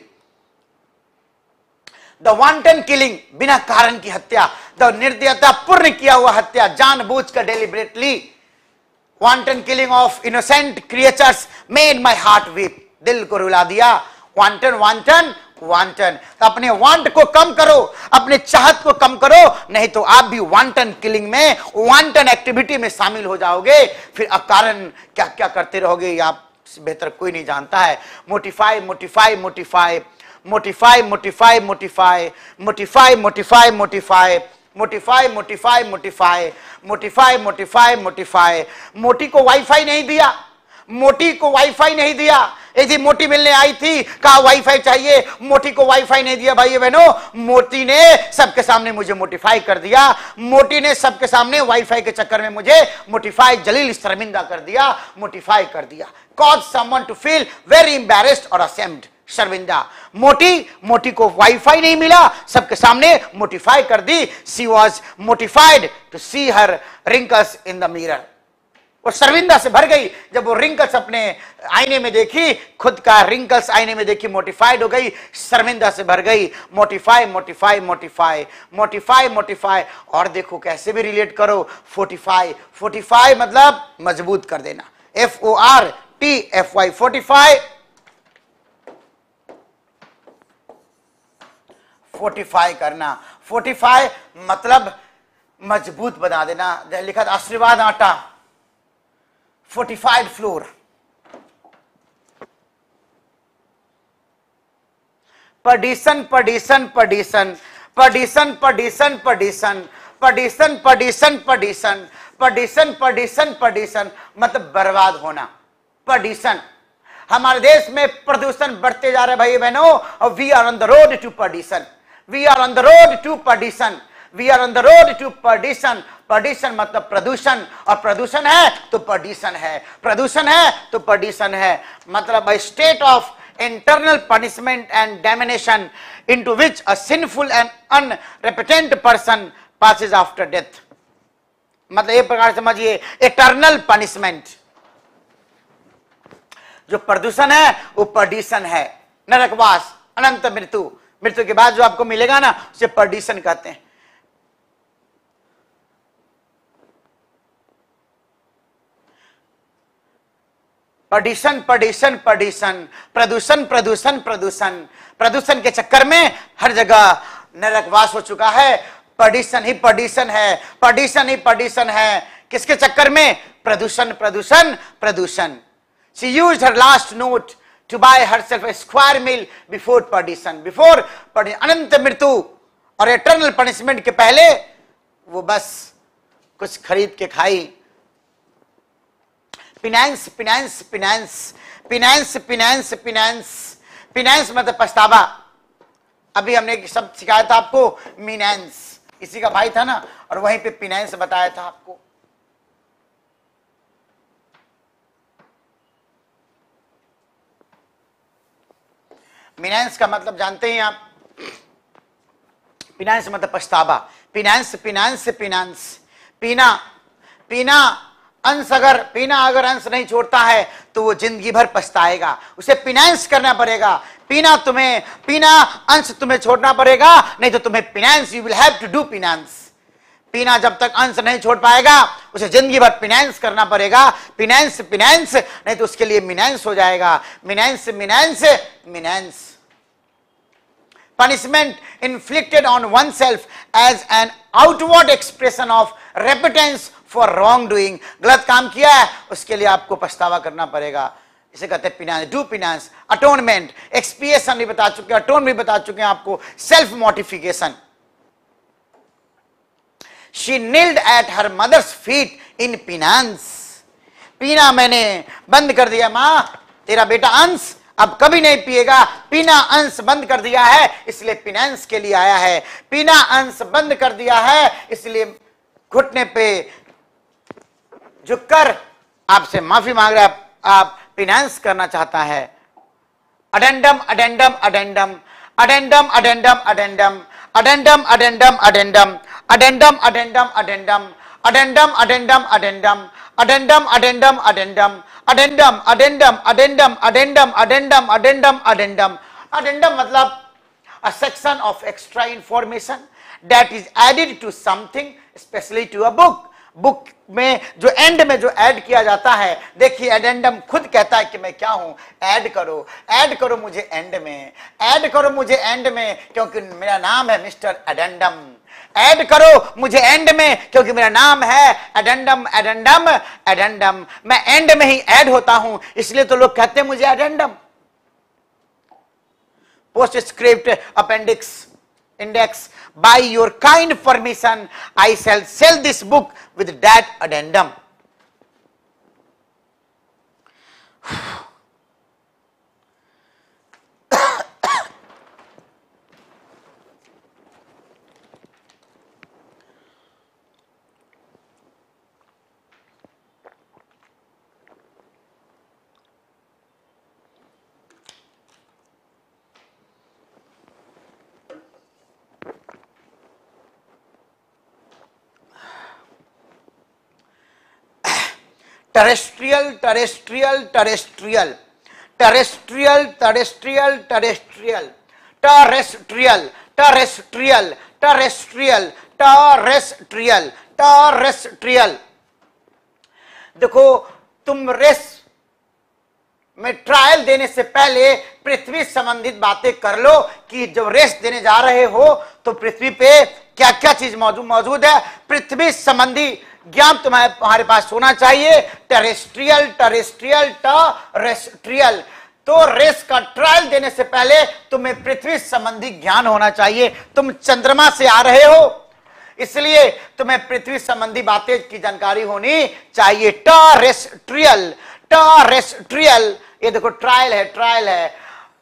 the wanton killing बिना कारण की हत्या। द निर्दयता पूर्ण किया हुआ हत्या जानबूझ कर deliberately wanton killing of innocent creatures made my heart weep दिल को रुला दिया। वांटन वांटन तो अपने वांट को कम करो, अपने चाहत को कम करो, नहीं तो आप भी वांटन किलिंग में वांटन एक्टिविटी में शामिल हो जाओगे। फिर अकारण क्या क्या करते रहोगे आप बेहतर कोई नहीं जानता है। मोटिफाई मोटिफाई मोटिफाई मोटिफाई मोटिफाई मोटिफाई मोटिफाई मोटिफाई मोटिफाई मोटिफाई मोटिफाई मोटिफाई मोटिफाई मोटिफाई मोटिफाई। मोटी को वाईफाई नहीं दिया, मोटी को वाईफाई नहीं दिया। यदि मोटी मिलने आई थी, कहा, वाईफाई चाहिए। मोटी को वाईफाई नहीं दिया भाई बहनों, मोटी ने सबके सामने मुझे मोटिफाई कर दिया। मोटी ने सबके सामने वाईफाई के चक्कर में मुझे मोटिफाई, जलील शर्मिंदा कर दिया, मोटिफाई कर दिया। Cause someone to feel very embarrassed और असेम्ड शर्मिंदा। मोटी मोटी को वाईफाई नहीं मिला, सबके सामने मोटिफाई कर दी। She was mortified to see her wrinkles in the mirror वो शर्मिंदा से भर गई, जब वो रिंकल्स अपने आईने में देखी, खुद का रिंकल्स आईने में देखी मोटिफाइड हो गई, शर्मिंदा से भर गई। मोटिफाई मोटिफाई मोटिफाई मोटिफाई मोटिफाई और देखो कैसे भी रिलेट करो फोर्टिफाई फोर्टिफाई मतलब मज़बूत कर देना। F O R T F Y fortify fortify करना। फोर्टिफाई मतलब मज़बूत बना देना। लिखा था, आशीर्वाद आटा। फोर्टिफाइड फ्लोर पडिशन पडिशन पडिशन पडिशन पडिशन पडिशन पडिशन पडिशन पडिशन पडिशन पडिशन पडिशन मतलब बर्बाद होना। पडिशन हमारे देश में प्रदूषण बढ़ते जा रहे भाई बहनों और we are on the road to perdition we are on the road to perdition we are on the road to perdition perdition मतलब प्रदूषण। और प्रदूषण है तो परडिशन है। प्रदूषण है तो परडिशन है। मतलब state of internal punishment and damnation into which a sinful and unrepentant person passes after death मतलब एक प्रकार समझिए इटर्नल पनिशमेंट जो प्रदूषण है, वो परडिशन है। नरकवास, अनंत मृत्यु। मृत्यु के बाद जो आपको मिलेगा ना, उसे परडिशन कहते हैं। पडिशन पडिशन पडिशन प्रदूषण प्रदूषण प्रदूषण। प्रदूषण के चक्कर में हर जगह नरकवास हो चुका है। पडिशन ही पडिशन है। पडिशन ही पडिशन है। किसके चक्कर में? प्रदूषण प्रदूषण प्रदूषण। She use her last note to buy herself square meal before perdition before अनंत मृत्यु और एटर्नल पनिशमेंट के पहले वो बस कुछ खरीद के खाई penance penance penance penance penance penance penance मतलब पछतावा अभी हमने एक शब्द सिखाया था आपको मिनेंस इसी का भाई था ना और वहीं पे फिनेंस बताया था आपको फिनेंस का मतलब जानते हैं आप? फिनेंस मतलब पछतावा। फिनेंस फिनेंस फिनेंस पीना पीना, अंश अगर, पीना अगर अंश नहीं छोड़ता है तो वो ज़िंदगी भर पछताएगा। उसे फिनेंस करना पड़ेगा। पीना तुम्हें, पीना अंश तुम्हें छोड़ना पड़ेगा, नहीं तो तुम्हें penance you will have to do penance पीना जब तक अंश नहीं छोड़ पाएगा, उसे ज़िंदगी भर फिनेंस करना पड़ेगा। फिनेंस फिनेंस नहीं तो उसके लिए मिनेंस हो जाएगा। Penance penance penance punishment inflicted on oneself as an outward expression of repentance for wrongdoing. गलत काम किया है, उसके लिए आपको पछतावा करना पड़ेगा। इसे कहते हैं पिनांस डू पिनांस अटोनमेंट एक्सपिएशन भी बता चुके हैं अटोन भी बता चुके हैं आपको self mortification she kneeled at her mother's feet in penance पीना मैंने, बंद कर दिया, माँ, तेरा बेटा अंश अब कभी नहीं पिएगा पीना अंश बंद कर दिया है इसलिए पिनेंस के लिए आया है पीना अंश बंद कर दिया है इसलिए घुटने पे झुककर आपसे माफ़ी मांग रहा है आप पिनेंस करना चाहता है addendum addendum addendum addendum addendum addendum addendum addendum addendum addendum addendum addendum addendum addendum addendum addendum addendum addendum addendum addendum addendum addendum addendum addendum addendum addendum मतलब a section of extra information that is added to something especially to a book book में जो एंड में जो ऐड किया जाता है, देखिए एडेंडम खुद कहता है कि मैं क्या हूँ? ऐड करो। ऐड करो मुझे एंड में। ऐड करो मुझे एंड में, क्योंकि मेरा नाम है मिस्टर एडेंडम ऐड करो, मुझे एंड में, क्योंकि मेरा नाम है एडेंडम एडेंडम एडेंडम मैं एंड में ही ऐड होता हूँ, इसलिए तो लोग कहते हैं मुझे addendum postscript appendix index by your kind permission I sell sell this book with that addendum terrestrial terrestrial terrestrial terrestrial terrestrial terrestrial terrestrial terrestrial terrestrial terrestrial terrestrial देखो, तुम रेस में ट्रायल देने से पहले पृथ्वी संबंधित बातें कर लो कि जब रेस देने जा रहे हो तो पृथ्वी पे क्या क्या चीज़ मौजूद है? पृथ्वी संबंधी ज्ञान तुम्हारे तुम्हारे पास होना चाहिए। टेरेस्ट्रियल टेरेस्ट्रियल टेरेस्ट्रियल तो रेस का ट्रायल देने से पहले तुम्हें पृथ्वी संबंधी ज्ञान होना चाहिए। तुम चंद्रमा से आ रहे हो। इसलिए तुम्हें पृथ्वी संबंधी बातें की जानकारी होनी चाहिए। टेरेस्ट्रियल टेरेस्ट्रियल ये देखो ट्रायल है ट्रायल है।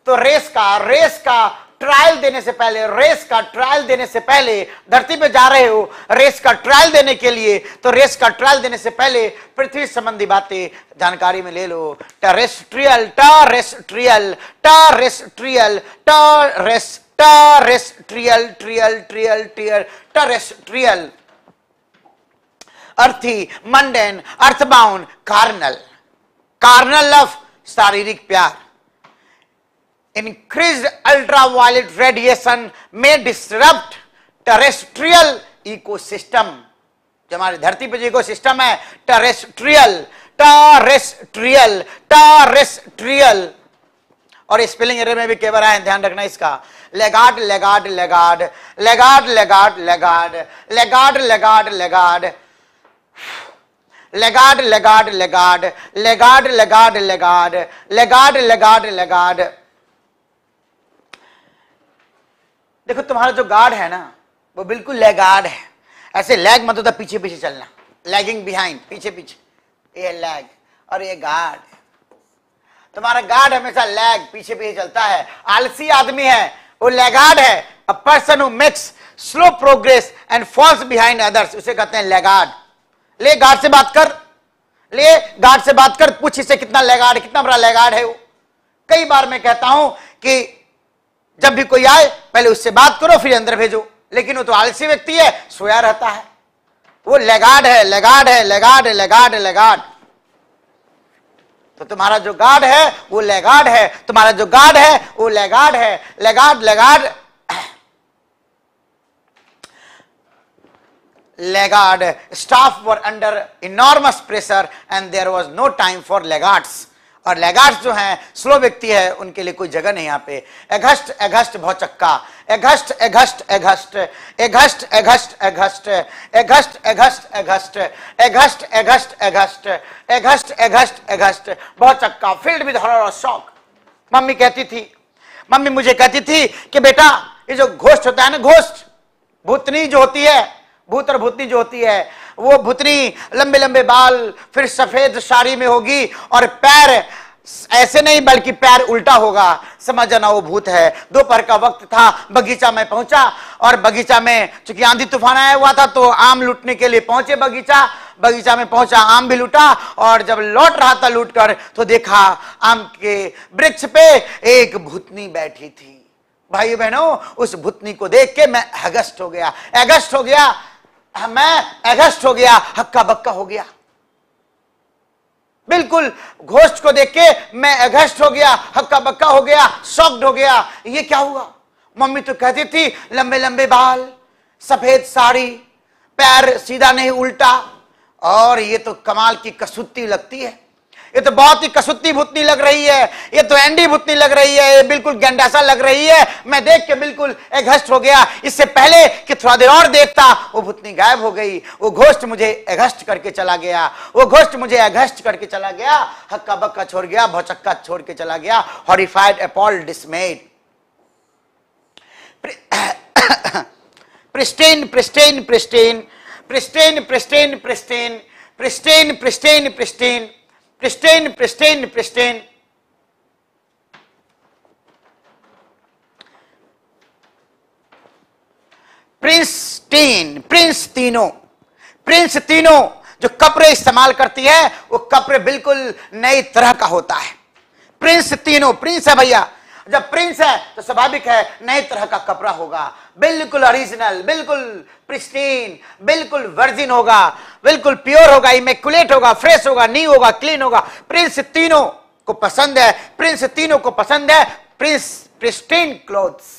तो रेस का रेस का ट्रायल देने से पहले, रेस का ट्रायल देने से पहले धरती पे जा रहे हो, रेस का ट्रायल देने के लिए तो रेस का ट्रायल देने से पहले पृथ्वी संबंधी बातें जानकारी में ले लो। Terrestrial terrestrial terrestrial, terrace, terrestrial, trial trial trial, terrestrial. Earthy, mundane, earthbound, carnal. Carnal of शारीरिक प्यार। Increased ultraviolet radiation may disrupt terrestrial ecosystem जो हमारी धरती पर जो इकोसिस्टम है टेरेस्ट्रियल टेरेस्ट्रियल टेरेस्ट्रियल और स्पेलिंग एरर में भी केवल आए ध्यान रखना इसका Lagarde लेगाड laggard laggard laggard laggard laggard laggard laggard laggard laggard laggard laggard laggard laggard laggard लेगाड Lagarde देखो, तुम्हारा जो गार्ड है ना, वो बिल्कुल लेगार्ड है। ऐसे लैग मत होता पीछे पीछे चलना। लैगिंग बिहाइंड पीछे पीछे ये लैग और ये गार्ड तुम्हारा गार्ड हमेशा लैग पीछे पीछे चलता है। आलसी आदमी है, वो लेगार्ड है। A person makes slow progress and falls behind others उसे कहते हैं लेगार्ड ले गार्ड से बात कर। ले गार्ड से बात कर, पूछ इसे कितना लेगार्ड कितना बड़ा लेगार्ड है वो। कई बार मैं कहता हूँ कि जब भी कोई आए, पहले उससे बात करो, फिर अंदर भेजो। लेकिन वो तो आलसी व्यक्ति है, सोया रहता है। वो लेगाड है लेगाड है लेगाड है लेगाड है लेगार्ड। तो तुम्हारा जो गार्ड है, वो लेगाड है। तुम्हारा जो गार्ड है, वो लेगाड है। Laggard laggard laggard staff were under enormous pressure, and there was no time for laggards. और लेगार्ड्स जो हैं, स्लो व्यक्ति है, उनके लिए कोई जगह नहीं यहाँ पे। Aghast aghast भौचक्का। Aghast aghast aghast aghast aghast aghast aghast aghast aghast aghast aghast aghast aghast aghast aghast भौचक्का filled with horror shock mummy कहती थी, मम्मी मुझे कहती थी कि बेटा, ये जो घोष्ट होता है ना, घोष्ट, भूतनी जो होती है भूत और भूतनी जो होती है, वो भूतनी लंबे लंबे बाल, फिर सफ़ेद साड़ी में होगी और पैर ऐसे नहीं बल्कि पैर उल्टा होगा। समझ जाना वो भूत है। दोपहर का वक्त था, बगीचा में पहुँचा और बगीचा में चूँकि आंधी तूफ़ान आया हुआ था तो आम लूटने के लिए पहुँचे बगीचा। बगीचा में पहुँचा, आम भी लूटा और जब लौट रहा था लूट कर तो देखा आम के वृक्ष पे एक भूतनी बैठी थी। भाई बहनों उस भूतनी को देख के मैं अगस्त हो गया। अगस्त हो गया मैं अगस्त हो गया, हक्का बक्का हो गया। बिल्कुल, घोष्ट को देख के मैं अगस्त हो गया, हक्का बक्का हो गया सॉफ्ट हो गया। ये क्या हुआ? मम्मी तो कहती थी, लंबे लंबे बाल, सफ़ेद साड़ी, पैर सीधा नहीं उल्टा, और ये तो कमाल की कसूती लगती है। ये तो बहुत ही कसुत्ती भुतनी लग रही है, ये तो एंडी भुतनी लग रही है, ये बिल्कुल गंडासा लग रही है। मैं देख के बिल्कुल एघस्ट हो गया। इससे पहले कि थोड़ा देर और देखता, वो भुतनी गायब हो गई, वो घोष्ट मुझे एघस्ट करके चला गया, वो घोष्ट मुझे एघस्ट करके चला गया हक्का बक्का छोड़ गया, भौचक्का छोड़ के चला गया horrified appalled dismayed pristine pristine pristine pristine pristine pristine pristine pristine pristine. Pristine pristine. Pristine prince तीनों प्रिंस तीनों जो कपड़े इस्तेमाल करती है, वो कपड़े बिल्कुल नई तरह का होता है। प्रिंस तीनों प्रिंस है भैया। जब प्रिंस है तो स्वाभाविक है, नए तरह का कपड़ा होगा। बिल्कुल ओरिजिनल बिल्कुल प्रिस्टीन बिल्कुल वर्जिन होगा। बिल्कुल प्योर होगा इमेकुलेट होगा फ्रेश होगा नी होगा क्लीन होगा। प्रिंस तीनों को पसंद है प्रिंस तीनों को पसंद है। प्रिंस प्रिस्टीन क्लोथ्स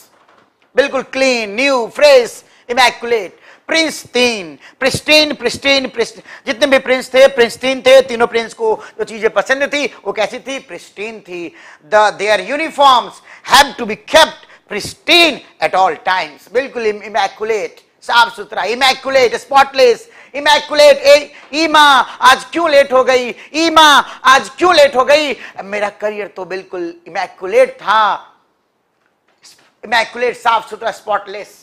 बिल्कुल clean new fresh immaculate prince तीन प्रिस्टीन प्रिस्टीन प्रिस्ट जितने भी प्रिंस थे प्रिंस तीन थे, तीनों प्रिंस को जो चीज़ें पसंद थी, वो कैसी थी? प्रिस्टीन थी। The their uniforms have to be kept pristine at all times बिल्कुल इमैकुलेट साफ़ सुथरा इमैकुलेट स्पॉटलेस इमैकुलेट ईमा, आज क्यों लेट हो गई? ईमा, आज क्यों लेट हो गई? मेरा करियर तो बिल्कुल इमैकुलेट था। इमैकुलेट साफ़ सुथरा स्पॉटलेस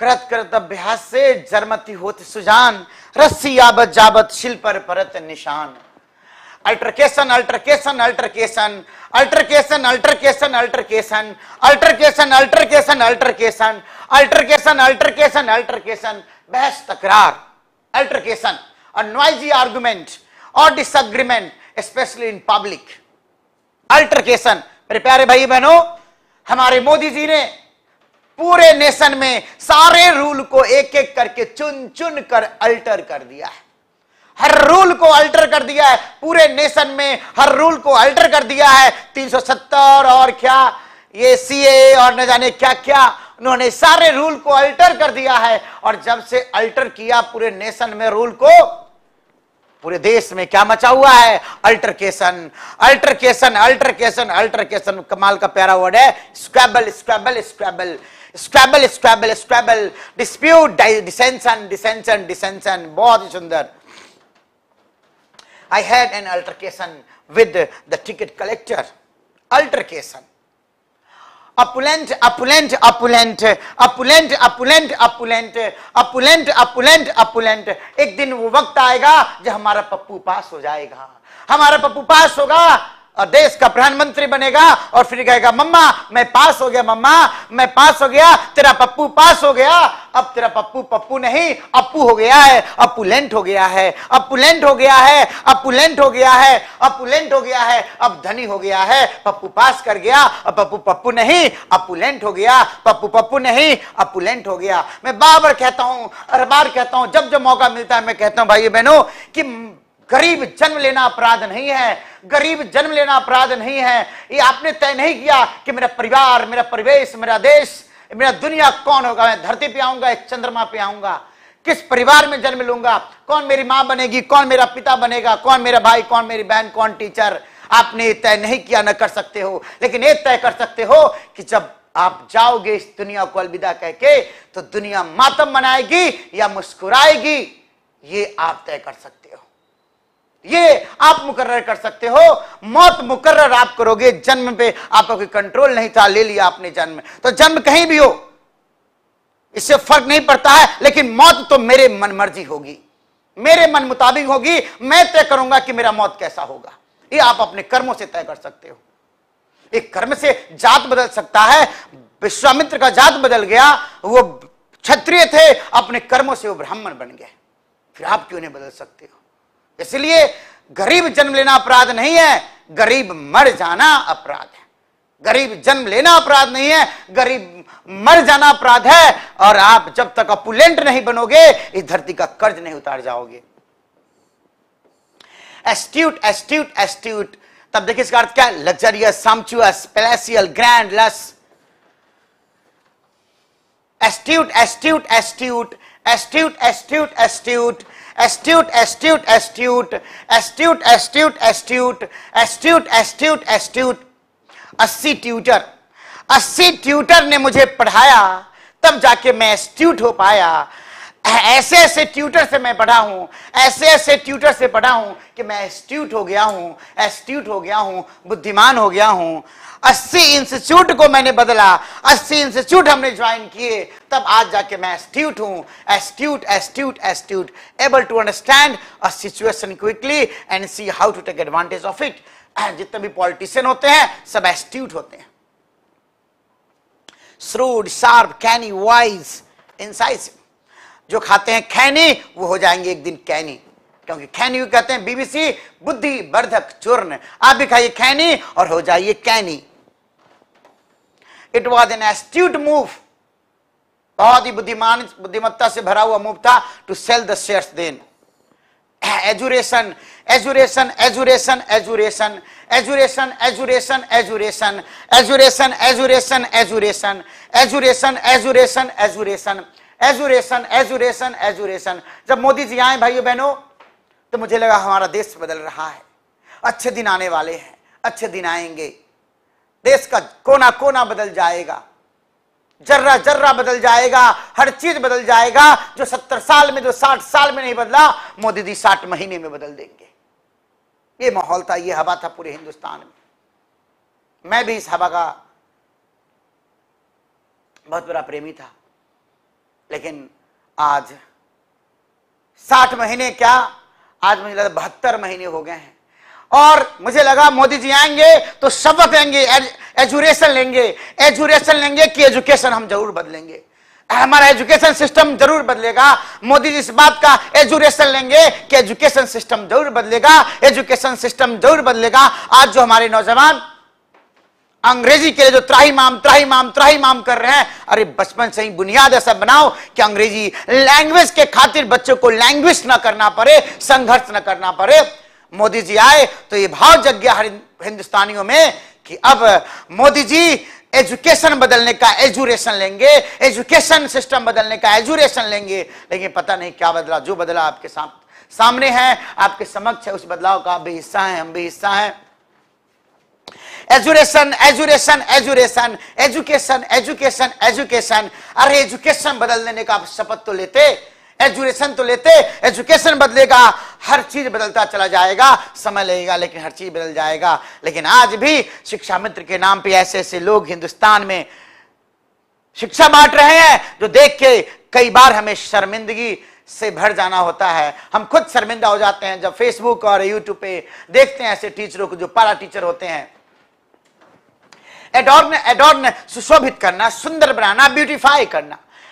करत करत अभ्यास से जरमती होती सुजान रस्सी याबत जाबत शिल पर परत निशान altercation altercation altercation altercation altercation altercation altercation altercation altercation altercation altercation altercation बहस तकरार altercation a noisy argument or disagreement especially in public altercation मेरे प्यारे भाई बहनों हमारे मोदी जी ने पूरे नेशन में सारे रूल को एक एक करके चुन चुन कर अल्टर कर दिया है। हर रूल को अल्टर कर दिया है। पूरे नेशन में हर रूल को अल्टर कर दिया है। 370 और क्या, ये सीए और न जाने क्या क्या, उन्होंने सारे रूल को अल्टर कर दिया है। और जब से अल्टर किया पूरे नेशन में रूल को, पूरे देश में क्या मचा हुआ है? अल्टरकेशन अल्टरकेशन अल्टरकेशन अल्टरकेशन, कमाल का प्यारा वर्ड है। Scrabble scrabble scrabble scrabble scrabble scrabble dispute dissension dissension dissension बहुत ही सुंदर। I had an altercation with the ticket collector altercation opulent opulent opulent opulent opulent opulent opulent opulent opulent एक दिन वो वक्त आएगा जब हमारा पप्पू पास हो जाएगा। हमारा पप्पू पास होगा और देश का प्रधानमंत्री बनेगा और फिर कहेगा, मम्मा, मैं पास हो गया, मम्मा, मैं पास हो गया, तेरा पप्पू पास हो गया, अब तेरा पप्पू पप्पू नहीं, अप्पू हो गया है अपुलेंट हो गया है अपुलेंट हो गया है अपुलेंट हो गया है अपुलेंट हो गया है, अब धनी हो गया है, पप्पू पास कर गया, अब पप्पू पप्पू नहीं अपुलेंट हो गया, पप्पू पप्पू नहीं अपुलेंट हो गया। मैं बार बार कहता हूँ, हर बार कहता हूँ, जब जब मौका मिलता है, मैं कहता हूँ भाई बहनों कि गरीब जन्म लेना अपराध नहीं है गरीब जन्म लेना अपराध नहीं है। ये आपने तय नहीं किया कि मेरा परिवार, मेरा परिवेश, मेरा देश, मेरा दुनिया कौन होगा? मैं धरती पे आऊँगा चंद्रमा पे आऊँगा। किस परिवार में जन्म लूँगा? कौन मेरी माँ बनेगी? कौन मेरा पिता बनेगा? कौन मेरा भाई, कौन मेरी बहन, कौन टीचर? आपने तय नहीं किया, न कर सकते हो। लेकिन ये तय कर सकते हो कि जब आप जाओगे इस दुनिया को अलविदा कह के तो दुनिया मातम मनाएगी या मुस्कुराएगी, ये आप तय कर सकते ये आप मुकर्र कर सकते हो। मौत मुकर्र आप करोगे, जन्म पे आपका कोई कंट्रोल नहीं था, ले लिया आपने जन्म। तो जन्म कहीं भी हो, इससे फ़र्क नहीं पड़ता है, लेकिन मौत तो मेरे मन मर्ज़ी होगी। मेरे मन मुताबिक होगी, मैं तय करूँगा कि मेरा मौत कैसा होगा। ये आप अपने कर्मों से तय कर सकते हो। एक कर्म से जात बदल सकता है, विश्वामित्र का जात बदल गया, वो क्षत्रिय थे, अपने कर्मों से वो ब्राह्मण बन गए। फिर आप क्यों नहीं बदल सकते हो? इसलिए गरीब जन्म लेना अपराध नहीं है, गरीब मर जाना अपराध है। गरीब जन्म लेना अपराध नहीं है, गरीब मर जाना अपराध है, और आप जब तक अपुलेंट नहीं बनोगे, इस धरती का कर्ज नहीं उतार जाओगे। एस्ट्यूट एस्ट्यूट एस्ट्यूट तब देखिए इसका अर्थ क्या है? Luxurious sumptuous palatial grand lush astute astute astute astute astute astute astute astute astute astute astute astute astute astute astute. अस्सी ट्यूटर अस्सी ट्यूटर ने मुझे पढ़ाया, तब जाके मैं एस्ट्यूट हो पाया। ऐसे ऐसे ट्यूटर से मैं पढ़ा हूँ, ऐसे ऐसे ट्यूटर से पढ़ा हूँ कि मैं एस्ट्यूट हो गया हूँ एस्ट्यूट हो गया हूँ, बुद्धिमान हो गया हूँ। अस्सी इंस्टीट्यूट को मैंने बदला, अस्सी इंस्टीट्यूट हमने ज्वाइन किए। तब आज जाके मैं एस्ट्यूट हूँ। Astute astute astute able to understand a situation quickly and see how to take advantage of it जितने भी पॉलिटिशियन होते हैं, सब एस्ट्यूट होते हैं। Shrewd sharp canny wise incisive जो खाते हैं खैनी वो हो जाएँगे एक दिन कैनी क्योंकि खैनी कहते हैं बीबीसी बुद्धि वर्धक चूर्ण। आप भी खाइए खैनी और हो जाइए canny it was an astute move बहुत ही बुद्धिमान बुद्धिमत्ता से भरा हुआ मूव था to sell the shares then adulation adulation adulation adulation adulation adulation adulation adulation adulation adulation adulation adulation adulation adulation adulation adulation जब मोदी जी आए भाइयों बहनों तो मुझे लगा हमारा देश बदल रहा है अच्छे दिन आने वाले हैं अच्छे दिन आएँगे देश का कोना कोना बदल जाएगा। जर्रा जर्रा बदल जाएगा, हर चीज़ बदल जाएगा, जो सत्तर साल में, जो साठ साल में नहीं बदला, मोदी जी साठ महीने में बदल देंगे। ये माहौल था, ये हवा था पूरे हिंदुस्तान में। मैं भी इस हवा का बहुत बड़ा प्रेमी था। लेकिन आज साठ महीने क्या? आज मुझे लगा बहत्तर महीने हो गए हैं। और मुझे लगा मोदी जी आएँगे तो शपथ लेंगे एजुकेशन लेंगे। एजुकेशन लेंगे कि एजुकेशन हम ज़रूर बदलेंगे। हमारा एजुकेशन सिस्टम ज़रूर बदलेगा। मोदी जी इस बात का एजुकेशन लेंगे कि एजुकेशन सिस्टम ज़रूर बदलेगा। एजुकेशन सिस्टम ज़रूर बदलेगा। आज जो हमारे नौजवान अंग्रेज़ी के लिए जो त्राही माम त्राही माम त्राही माम कर रहे हैं, अरे बचपन से ही बुनियाद ऐसा बनाओ कि अंग्रेज़ी लैंग्वेज के खातिर बच्चों को लैंग्वेज ना करना पड़े, संघर्ष न करना पड़े। मोदी जी आए तो ये भाव जग गया हिंदुस्तानियों में कि अब मोदी जी एजुकेशन बदलने का एजुरेशन लेंगे, एजुकेशन सिस्टम बदलने का एजुरेशन लेंगे। लेकिन पता नहीं क्या बदला जो बदला आपके सामने है, आपके समक्ष है, उस बदलाव का आप भी हिस्सा है, हम भी हिस्सा हैं। Education education education education education education. अरे एजुकेशन बदल देने का आप शपथ तो लेते एजुकेशन तो लेते, एजुकेशन बदलेगा, हर चीज़ बदलता चला जाएगा, समय लगेगा, लेकिन हर चीज़ बदल जाएगा। लेकिन आज भी शिक्षा मित्र के नाम पे ऐसे ऐसे लोग हिंदुस्तान में शिक्षा बांट रहे हैं, जो देख के कई बार हमें शर्मिंदगी से भर जाना होता है। हम खुद शर्मिंदा हो जाते हैं जब फेसबुक और यूट्यूब पे देखते हैं ऐसे टीचरों को, जो पारा टीचर होते हैं। एडोर्न एडोर्न सुशोभित करना, सुंदर बनाना ब्यूटीफाई करना।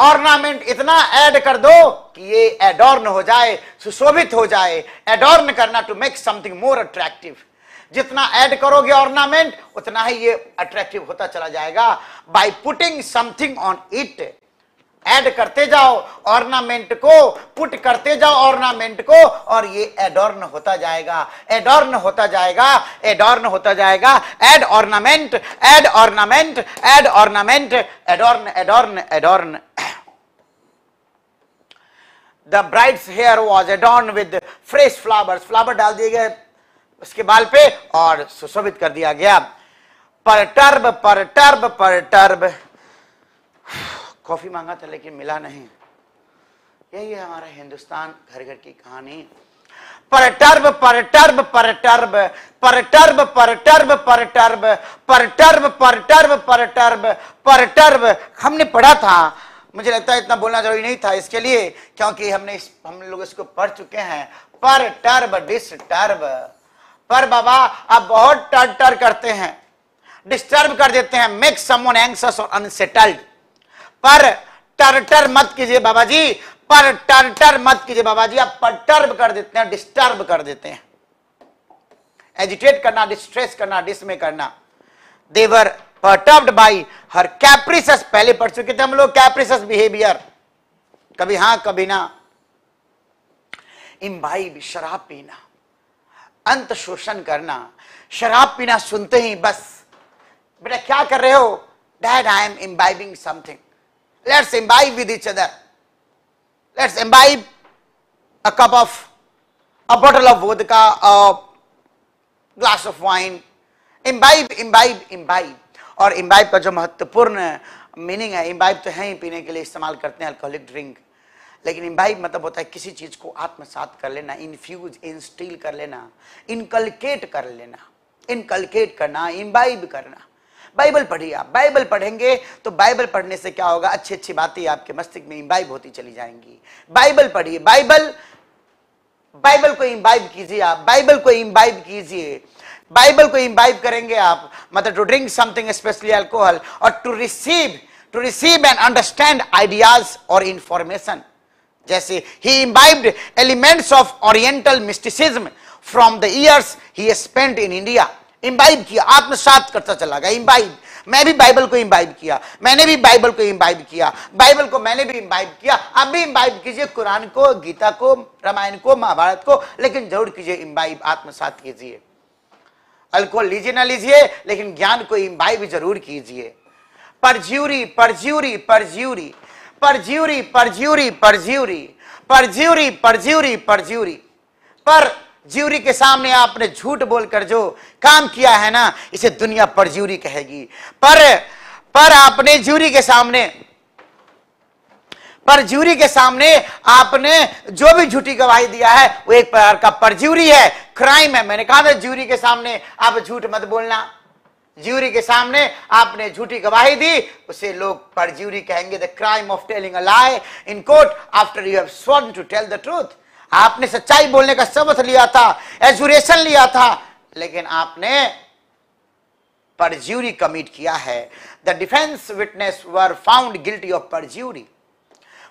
ऑर्नामेंट इतना ऐड कर दो कि ये एडोर्न हो जाए, सुशोभित हो जाए। एडोर्न करना to make something more attractive जितना ऐड करोगे ऑर्नामेंट उतना ही ये अट्रैक्टिव होता चला जाएगा। By putting something on it add करते जाओ ऑर्नामेंट को पुट करते जाओ ऑर्नामेंट को, और ये एडोर्न होता जाएगा। एडोर्न होता जाएगा एडोर्न होता जाएगा। Add ornament add ornament add ornament adorn adorn adorn the bride's hair was adorn with fresh flowers flower डाल दिए गए उसके बाल पे और सुशोभित कर दिया गया। पर टर्ब पर टर्ब पर टर्ब कॉफ़ी मांगा था लेकिन मिला नहीं। यही है हमारा हिंदुस्तान घर घर की कहानी। पर टर्ब पर टर्ब पर टर्ब पर टर्ब पर टर्ब पर टर्ब पर टर्ब पर टर्ब पर टर्ब पर टर्ब हमने पढ़ा था मुझे लगता है इतना बोलना ज़रूरी नहीं था इसके लिए क्योंकि हमने इस, हम लोग इसको पढ़ चुके हैं। पर टर्ब डिस्टर्ब। पर बाबा आप बहुत टर टर करते हैं। डिस्टर्ब कर देते हैं। मेक समवन एंग्सस और अनसेटल्ड पर टर्टर मत कीजिए बाबा जी। पर टर्टर मत कीजिए बाबा जी। आप परटर्ब कर देते हैं डिस्टर्ब कर देते हैं। एजिटेट करना डिस्ट्रेस करना डिसमे करना। देवर परटर्ब्ड बाई हर कैप्रिसस पहले पढ़ चुके थे हम लोग कैप्रिसस बिहेवियर कभी हाँ कभी ना। इम्बाइब शराब पीना। अंत शोषण करना। शराब पीना सुनते ही बस। बेटा क्या कर रहे हो? Dad I am imbibing something Let's imbibe with each other. Let's imbibe a cup of, a bottle of vodka, a glass of wine. Imbibe, imbibe, imbibe. और इम्बाइब का जो महत्वपूर्ण मीनिंग है इम्बाइब तो है ही पीने के लिए इस्तेमाल करते हैं अल्कोहलिक ड्रिंक लेकिन इम्बाइब मतलब होता है किसी चीज़ को आत्मसात कर लेना इनफ्यूज इंस्टील कर लेना इनकलकेट कर लेना इनकलकेट करना इम्बाइब करना। बाइबल पढ़िए आप। बाइबल पढ़ेंगे तो बाइबल पढ़ने से क्या होगा? अच्छी अच्छी बातें आपके मस्तिष्क में इम्बाइब होती चली जाएँगी। बाइबल पढ़िए। बाइबल बाइबल को इम्बाइब कीजिए आप। बाइबल को इम्बाइब कीजिए। बाइबल को इम्बाइब करेंगे आप। मतलब to drink something specially alcohol और to receive to receive and understand ideas और इंफॉर्मेशन जैसे ही imbibed elements of oriental mysticism from the years he spent in India imbibe किया, आत्मसात करता चला गया इम्बाइब मैं भी बाइबल को इम्बाइब किया, मैंने भी बाइबल को इम्बाइब किया, बाइबल को मैंने भी इम्बाइब किया। आप भी इम्बाइब कीजिए कुरान को, गीता को, रामायण को, महाभारत को, लेकिन ज़रूर कीजिए इम्बाइब आत्मसात कीजिए। अल्कोहल लीजिए, ना लीजिए, लेकिन ज्ञान को इम्बाइब ज़रूर कीजिए। परज्यूरी परज्यूरी परज्यूरी परज्यूरी परज्यूरी परज्यूरी परज्यूरी परज्यूरी परज्यूरी पर ज्यूरी के सामने आपने झूठ बोलकर जो काम किया है ना, इसे दुनिया परज्यूरी कहेगी। पर पर आपने ज्यूरी के सामने पर ज्यूरी के सामने आपने जो भी झूठी गवाही दिया है, वो एक प्रकार का परज्यूरी है। क्राइम है। मैंने कहा था ज्यूरी के सामने आप झूठ मत बोलना। ज्यूरी के सामने आपने झूठी गवाही दी, उसे लोग परज्यूरी कहेंगे the crime of telling a lie in court after you have sworn to tell the truth आपने सच्चाई बोलने का शपथ लिया था एजुरेशन लिया था, लेकिन आपने परज्यूरी कमिट किया है। The defence witness were found guilty of perjury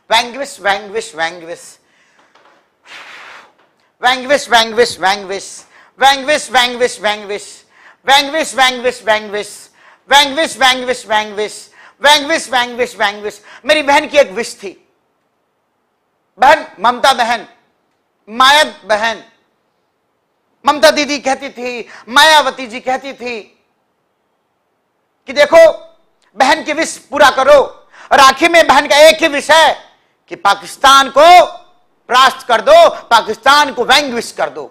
vanquish, vanquish, vanquish. Vanquish, vanquish, vanquish. Vanquish, vanquish, vanquish. Vanquish, vanquish, vanquish. Vanquish, vanquish, vanquish. Vanquish, vanquish, vanquish. मेरी बहन की एक विश थी बहन ममता बहन माया बहन ममता दीदी कहती थी मायावती जी कहती थी कि देखो बहन की विश पूरा करो और आखिर में बहन का एक ही विषय कि पाकिस्तान को परास्त कर दो, पाकिस्तान को व्यंग विष कर दो।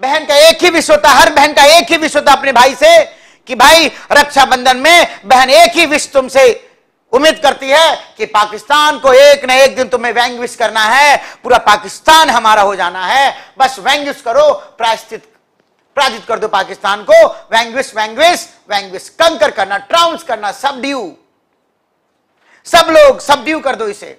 बहन का एक ही विष होता, हर बहन का एक ही विष होता अपने भाई से कि भाई, रक्षाबंधन में बहन एक ही विष तुमसे उम्मीद करती है कि पाकिस्तान को एक न एक दिन तुम्हें वैंग्विश करना है, पूरा पाकिस्तान हमारा हो जाना है। बस वैंग्विश करो प्रायश्चित पराजित कर दो पाकिस्तान को। वैंग्विश वैंग्विश वैंग्विश कंकर करना ट्राउंस करना सब ड्यू सब लोग सब ड्यू कर दो इसे।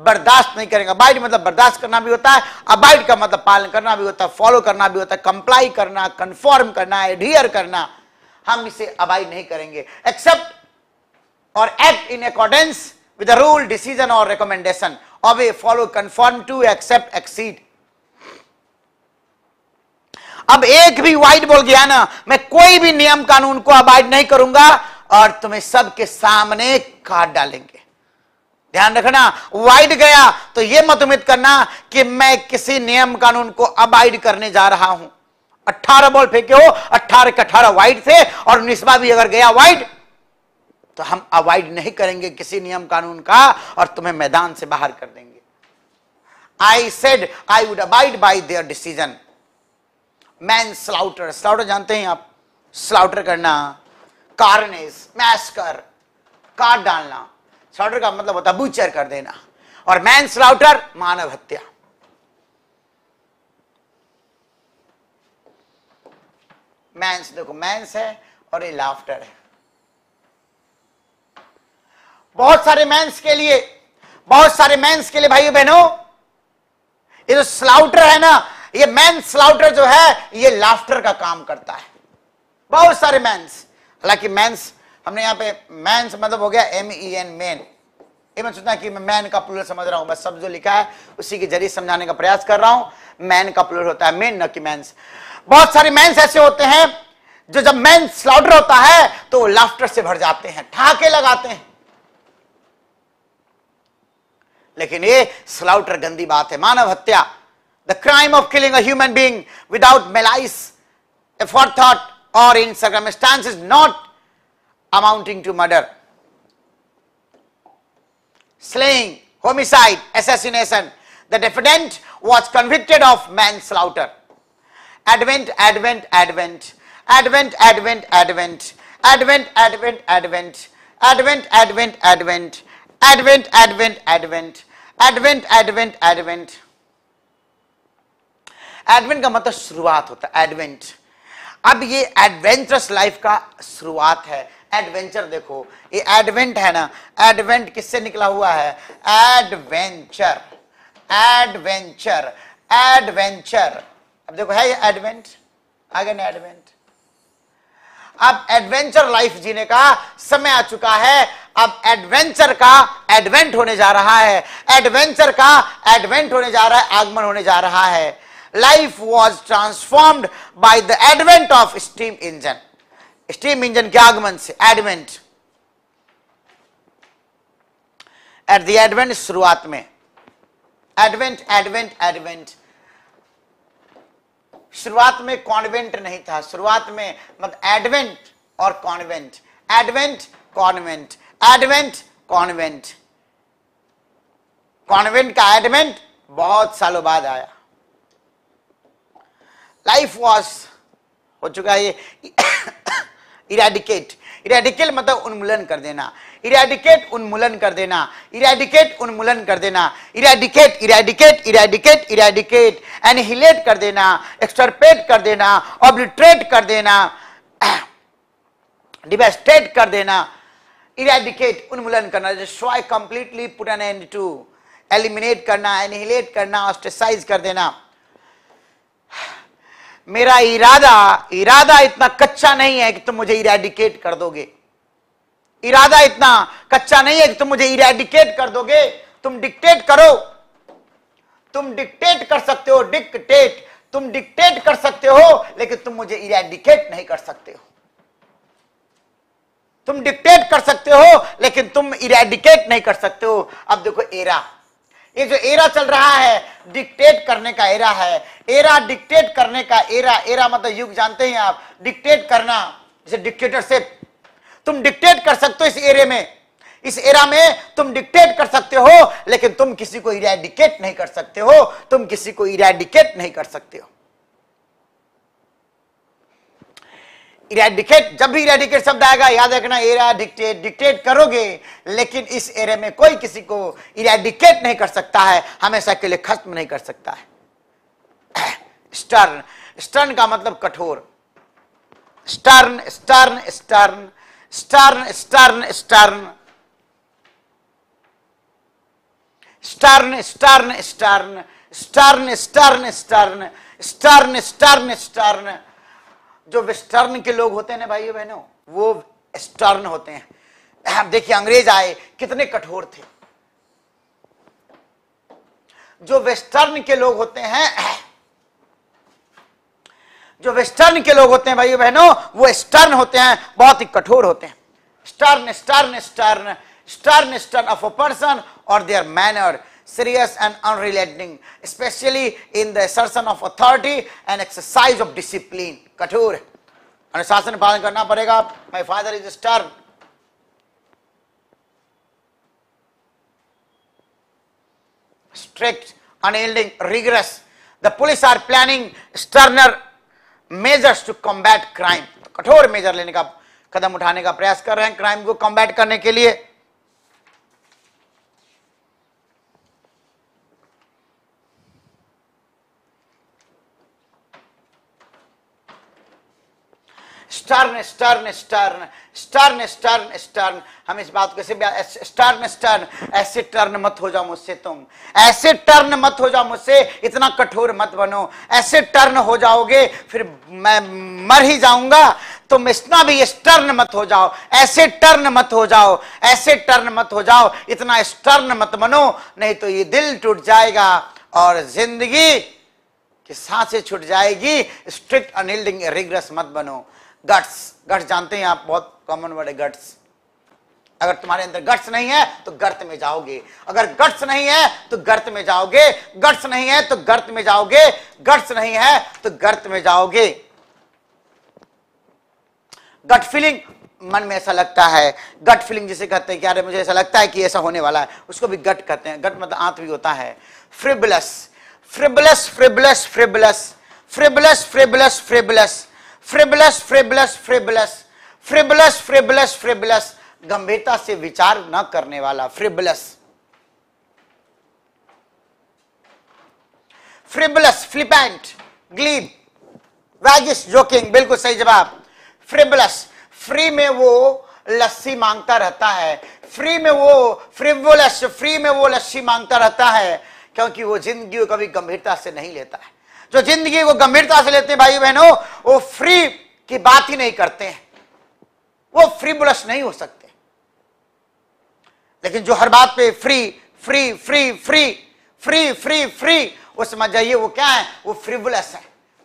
बर्दाश्त नहीं करेंगे। अबाइड मतलब बर्दाश्त करना भी होता है अबाइड का मतलब पालन करना भी होता है फॉलो करना भी होता है कंप्लाई करना कंफर्म करना एडियर करना। हम इसे अबाइड नहीं करेंगे। एक्सेप्ट और act in accordance with rule decision और रिकमेंडेशन और वे follow conform to accept accede अब एक भी वाइट बोल गया ना, मैं कोई भी नियम कानून को अबाइड नहीं करूँगा और तुम्हें सबके सामने काट डालेंगे। ध्यान रखना वाइड गया तो यह मत उम्मीद करना कि मैं किसी नियम कानून को अबाइड करने जा रहा हूँ। अट्ठारह बॉल फेंके हो, अट्ठारह के अट्ठारह वाइड थे, और उन्नीसवा भी अगर गया वाइड तो हम अवॉइड नहीं करेंगे किसी नियम कानून का, और तुम्हें मैदान से बाहर कर देंगे। I said I would abide by their decision manslaughter slaughter जानते हैं आप? स्लाउटर करना। कार्नेस मैस्कर काट डालना। स्लाउटर का मतलब होता बुचर कर देना। और मैन स्लाउटर मानव हत्या। मैंस देखो मैंस है और ये लाफ्टर है। बहुत सारे मैंस के लिए, बहुत सारे मैंस के लिए भाई बहनों, ये जो स्लाउटर है ना, ये मैन स्लाउटर जो है, ये लाफ्टर का काम करता है। बहुत सारे मैंस हालाँकि मैंस हमने यहाँ पे मैंस मतलब हो गया एम ई एन मैन ये मैं सोचना कि मैं मैन का प्लूरल समझ रहा हूँ, बस सब जो लिखा है, उसी के ज़रिए समझाने का प्रयास कर रहा हूँ। मैन का प्लूरल होता है मेन न कि मैंस बहुत सारे मैंस ऐसे होते हैं, जो जब मैन स्लाउटर होता है तो लाफ्टर से भर जाते हैं ठाके लगाते हैं। लेकिन ये स्लाउटर गंदी बात है। मानव हत्या the crime of killing a human without malice aforethought और in circumstance is not amounting to murder. Slaying, homicide, assassination. The defendant was convicted of manslaughter. Advent, advent, advent, advent, advent, advent, advent, advent, advent, advent, advent, advent, advent, advent, advent, advent, advent, advent. Advent का मतलब शुरुआत होता है एडवेंट अब ये एडवेंचरस लाइफ का शुरुआत है एडवेंचर देखो। ये एडवेंट है ना? एडवेंट किससे निकला हुआ है? एडवेंचर एडवेंचर एडवेंचर अब देखो, है ये एडवेंट आगे ना एडवेंट अब एडवेंचर लाइफ जीने का समय आ चुका है। अब एडवेंचर का एडवेंट होने जा रहा है। एडवेंचर का एडवेंट होने जा रहा है, आगमन होने जा रहा है। Life was transformed by the advent of steam engine steam engine के आगमन से एडवेंट एट द एडवेंट शुरुआत में. एडवेंट एडवेंट एडवेंट शुरुआत में कॉन्वेंट नहीं था. शुरुआत में मतलब एडवेंट और convent advent convent advent convent convent का एडवेंट बहुत सालों बाद आया. लाइफ वॉज़ हो चुका है ये. इरेडिकेट इरेडिकेट मतलब उन्मूलन कर देना। इरेडिकेट उन्मूलन कर देना। इरेडिकेट उन्मूलन कर देना। Eradicate eradicate eradicate eradicate annihilate कर देना। एक्सटरपेट कर देना। ऑब्लिट्रेट कर देना। (clears throat) डिवेस्टेट कर देना। इरेडिकेट उन्मूलन करना। Destroy completely put an end to eliminate करना एनिहिलेट करना ऑस्टेसाइज कर देना। मेरा इरादा इरादा इतना कच्चा नहीं है कि तुम मुझे इरेडिकेट कर दोगे। इरादा इतना कच्चा नहीं है कि तुम मुझे इरेडिकेट कर दोगे। तुम डिक्टेट करो। तुम डिक्टेट कर सकते हो डिक्टेट तुम डिक्टेट कर सकते हो, लेकिन तुम मुझे इरेडिकेट नहीं कर सकते हो। तुम डिक्टेट कर सकते हो, लेकिन तुम इरेडिकेट नहीं कर सकते हो। अब देखो एरा ये जो एरा चल रहा है डिक्टेट करने का एरा है। एरा डिक्टेट करने का एरा एरा मतलब युग जानते हैं आप। डिक्टेट करना, जैसे डिक्टेटरशिप तुम डिक्टेट कर सकते हो इस एरे में। इस एरा में तुम डिक्टेट कर सकते हो, लेकिन तुम किसी को इरेडिकेट नहीं कर सकते हो। तुम किसी को इरेडिकेट नहीं कर सकते हो। इरेडिकेट जब भी इरेडिकेट शब्द आएगा, याद रखना एरा डिक्टेट डिक्टेट करोगे, लेकिन इस एरे में कोई किसी को इरेडिकेट नहीं कर सकता है, हमेशा के लिए खत्म नहीं कर सकता है। (clears throat) स्टर्न स्टर्न का मतलब कठोर। Stern stern stern stern stern stern stern stern stern stern stern stern stern stern stern जो वेस्टर्न के लोग होते हैं ना भाइयों बहनों, वो स्टर्न होते हैं। देखिए, अंग्रेज़ आए, कितने कठोर थे। जो वेस्टर्न के लोग होते हैं, जो वेस्टर्न के लोग होते हैं भाइयों बहनों, वो स्टर्न होते हैं, बहुत ही कठोर होते हैं। Stern stern stern stern stern of a person और their manner serious and unrelenting, especially in the assertion of authority and exercise of discipline. कठोर अनुशासन पालन करना पड़ेगा My father is stern. Strict, unyielding, rigorous. The police are planning sterner measures to combat crime. कठोर मेजर लेने का कदम उठाने का प्रयास कर रहे हैं क्राइम को कॉम्बैट करने के लिए stern stern stern stern stern stern हम इस बात को कैसे स्टर्न स्टर्न ऐसे टर्न मत हो जाओ मुझसे तुम। ऐसे टर्न मत हो जाओ मुझसे, इतना कठोर मत बनो। ऐसे टर्न हो जाओगे, फिर मैं मर ही जाऊँगा। तुम इतना भी स्टर्न मत हो जाओ, ऐसे टर्न मत हो जाओ, ऐसे टर्न मत हो जाओ, इतना स्टर्न मत बनो, नहीं तो ये दिल टूट जाएगा और ज़िंदगी की साँसें छूट जाएगी। स्ट्रिक्ट अनहिल्डिंग रिग्रेस मत बनो। गट्स। गट्स जानते हैं आप बहुत कॉमन वर्ड है, गट्स। अगर तुम्हारे अंदर गट्स नहीं है तो गर्त में जाओगे। अगर गट्स नहीं है तो गर्त में जाओगे। गट्स नहीं है तो गर्त में जाओगे। गट्स नहीं है तो गर्त में जाओगे। गट फीलिंग मन में ऐसा लगता है। गट फीलिंग जिसे कहते हैं क्या मुझे ऐसा लगता है कि ऐसा होने वाला है। उसको भी गट कहते हैं। गट मतलब आंत भी होता है। फ्रिबलस फ्रिबलस फ्रिबलस फ्रिबलस फ्रिबलस फ्रिबलस फ्रिबलस फ्रिबलस फ्रिबलस फ्रिबलस फ्रिबलस फ्रिबलस फ्रिबलस गंभीरता से विचार न करने वाला frivolous frivolous flippant glib waggish joking बिल्कुल सही जवाब. फ्रिबलस फ्री में वो लस्सी माँगता रहता है. फ्री में वो फ्रिबुलस फ्री में वो लस्सी माँगता रहता है, क्योंकि वो ज़िंदगी कभी गंभीरता से नहीं लेता है. जो ज़िंदगी को गंभीरता से लेते हैं भाई बहनों, वो फ्री की बात ही नहीं करते हैं। वो फ्री बुलस नहीं हो सकते। लेकिन जो हर बात पे free free free free free free free वो समझ जाइए वो क्या है? वो फ्रीबुलस है।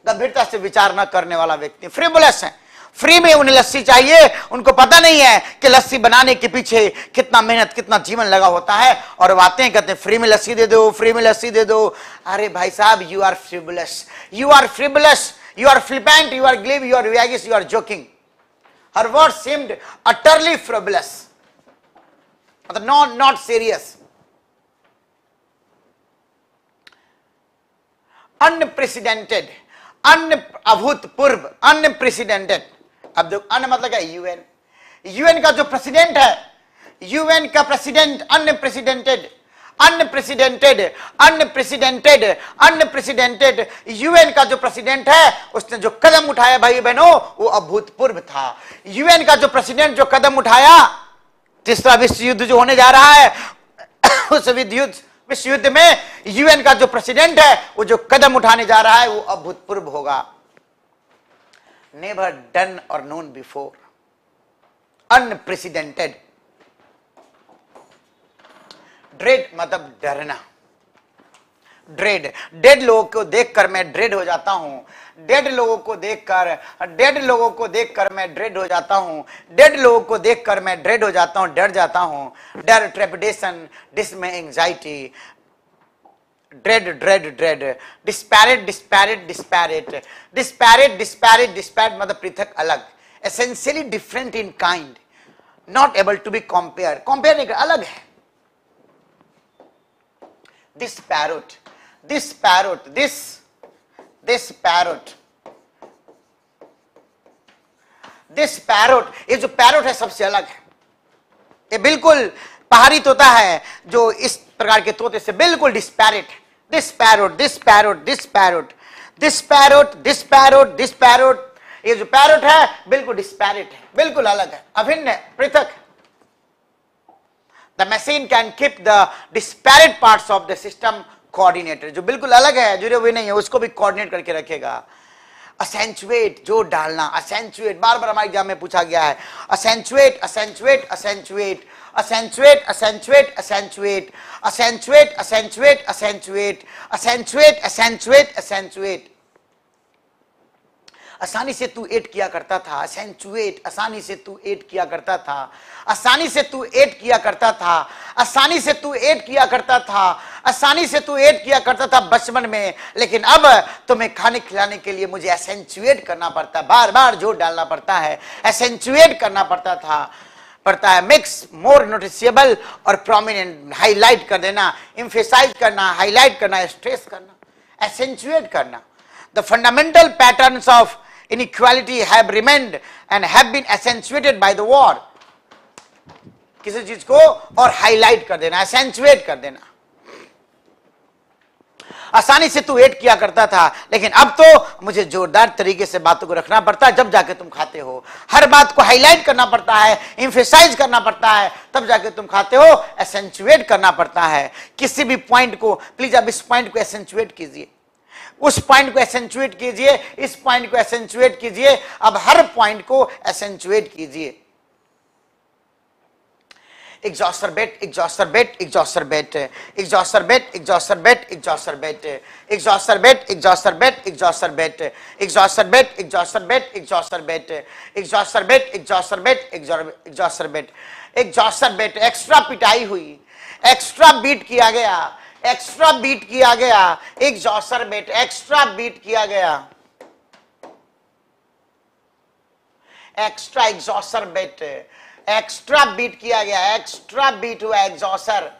गंभीरता से विचार न करने वाला व्यक्ति। फ्रीबुलस है। फ्री में उन्हें लस्सी चाहिए। उनको पता नहीं है कि लस्सी बनाने के पीछे कितना मेहनत, कितना जीवन लगा होता है। और आते हैं कहते हैं, फ्री में लस्सी दे दो, फ्री में लस्सी दे दो। अरे भाई साहब you are frivolous you are frivolous you are flippant you are glib you are waggish you are joking her word seemed utterly frivolous मतलब not not serious unprecedented un अभूतपूर्व अनप्रेसिडेंटेड अब देखो अन मतलब क्या? यूएन यूएन का जो प्रेसिडेंट है यूएन का president unprecedented unprecedented unprecedented unprecedented UN का जो प्रेसिडेंट है, उसने जो कदम उठाया भाई बहनों, वो अभूतपूर्व था। यूएन का जो प्रेसिडेंट जो कदम उठाया तीसरा विश्व युद्ध जो होने जा रहा है, (coughs) उस युद्ध विश्व युद्ध में यूएन का जो प्रेसिडेंट है, वो जो कदम उठाने जा रहा है, वो अभूतपूर्व होगा। Never done or known before. Unprecedented. Dread मतलब डरना ड्रेड डेड लोगों को देखकर मैं ड्रेड हो जाता हूँ। डेड लोगों को देखकर डेड लोगों को देखकर मैं ड्रेड हो जाता हूँ। डेड लोगों को देखकर मैं ड्रेड हो जाता हूँ, डर जाता हूँ। डर trepidation dismay anxiety dread, dread, dread, disparate, disparate, disparate, disparate, disparate, disparate, मतलब prithak alag essentially different in kind, not able to be compared, compare nahi कर, अलग है. This parrot, this parrot, this, this parrot, this parrot, ye jo parrot hai sabse alag hai ye bilkul pahari tota hai jo is प्रकार के तोते से बिल्कुल डिस्पैरिट है this parrot, this parrot, this parrot, this parrot, this parrot, this parrot, ये जो पैरोट है बिल्कुल डिस्पैरिट है बिल्कुल अलग है अभिन्न है पृथक the machine can keep the disparate parts of the system coordinator जो बिल्कुल अलग है जुड़े हुए नहीं है उसको भी कोऑर्डिनेट करके रखेगा। असेंचुएट जो डालना असेंचुएट बार बार हमारे एग्ज़ाम में पूछा गया है accentuate accentuate accentuate accentuate accentuate accentuate accentuate accentuate accentuate accentuate accentuate accentuate आसानी से तू एट किया करता था असेंचुएट आसानी से तू एट किया करता था, आसानी से तू एट किया करता था, आसानी से तू एट किया करता था, आसानी से तू एट किया करता था बचपन में, लेकिन अब तुम्हें खाने खिलाने के लिए मुझे एसेंचुएट करना पड़ता बार बार ज़ोर डालना पड़ता है एसेंचुएट करना पड़ता था, पड़ता है। मिक्स मोर नोटिसेबल और प्रोमिनेंट हाईलाइट कर देना इम्फेसाइज करना हाईलाइट करना स्ट्रेस करना एसेंचुएट करना। The fundamental patterns of inequality have remained and have been accentuated by the war. किसी चीज़ को और हाईलाइट कर देना एसेंचुएट कर देना। आसानी से तू एड किया करता था, लेकिन अब तो मुझे जोरदार तरीके से बातों को रखना पड़ता है, जब जाके तुम खाते हो। हर बात को हाईलाइट करना पड़ता है इंफेसाइज करना पड़ता है, तब जाके तुम खाते हो एसेंचुएट करना पड़ता है। किसी भी पॉइंट को प्लीज़ अब इस पॉइंट को एसेंचुएट कीजिए। उस पॉइंट को एसेंचुएट कीजिए इस पॉइंट को एसेंचुएट कीजिए अब हर पॉइंट को एसेंचुएट कीजिए exaggerate exaggerate exaggerate exaggerate exaggerate exaggerate exaggerate exaggerate exaggerate exaggerate exaggerate exaggerate exaggerate exaggerate exaggerate exaggerate extra पिटाई हुई एक्स्ट्रा बीट किया गया एक्स्ट्रा बीट किया गया। एक जॉसर बेट एक्स्ट्रा बीट किया गया। Exacerbate exacerbate किया गया। एक्स्ट्रा बीट हुआ एग्जॉसर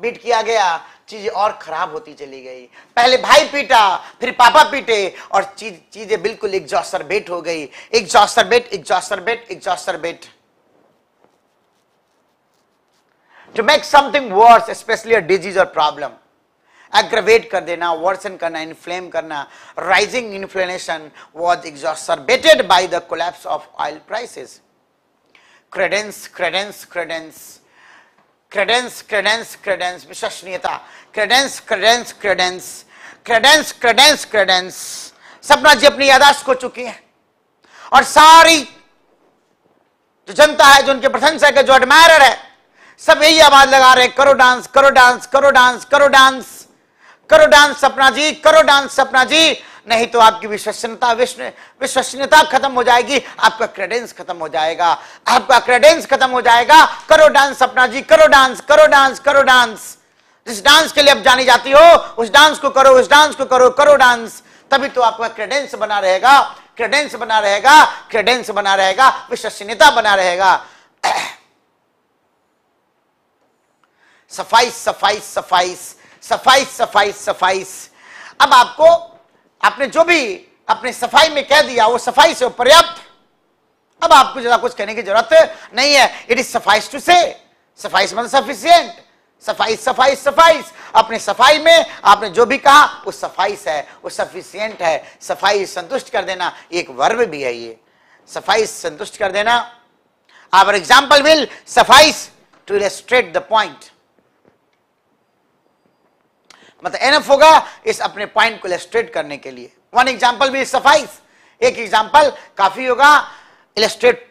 बीट किया गया। चीज़ें और खराब होती चली गई। पहले भाई पीटा, फिर पापा पीटे और चीज़, चीज़ें बिल्कुल एग्जॉसर बेट हो गई। एग्जॉसर बेट एग्जॉसर बेट एग्जॉसर बेट to make something worse especially a disease or problem aggravate कर देना worsen करना inflame करना rising inflation was exacerbated by the collapse of oil prices credence credence credence credence credence credence विश्वसनीयता credence credence credence credence credence credence सपना जी अपनी यादाश्त को चुकी है और सारी जो जनता है जो उनके प्रशंसक है जो एडमायर है सब यही आवाज़ लगा रहे करो डांस करो डांस करो डांस करो डांस करो डांस सपना जी, करो डांस सपना जी। नहीं तो आपकी विश्वसनीयता विश्वसनीयता खत्म हो जाएगी, आपका क्रेडेंस खत्म हो जाएगा, आपका क्रेडेंस खत्म हो जाएगा। करो डांस सपना जी, करो डांस करो डांस करो डांस। जिस डांस के लिए आप जानी जाती हो, उस डांस को करो, उस डांस को करो करो डांस। तभी तो आपका क्रेडेंस बना रहेगा क्रेडेंस बना रहेगा क्रेडेंस बना रहेगा, विश्वसनीयता बना रहेगा। (clears throat) Suffice suffice suffice suffice suffice suffice. अब आपको आपने जो भी अपने सफ़ाई में कह दिया, वो सफ़ाई से पर्याप्त। अब आपको ज़्यादा कुछ कहने की ज़रूरत नहीं है। इट इज़ सफाइस टू से सफाइस मतलब सफिशियंट सफ़ाई सफ़ाई सफाइस अपने सफ़ाई में आपने जो भी कहा, वो सफाइस है, वो सफिशियंट है। सफ़ाई संतुष्ट कर देना, एक वर्ब भी है ये। सफ़ाई संतुष्ट कर देना। Our example will suffice to illustrate the point मतलब एनफ होगा इस अपने पॉइंट को इलेस्ट्रेट करने के लिए। वन एग्ज़ाम्पल भी सफाइस एक एग्ज़ाम्पल काफ़ी होगा इलेस्ट्रेट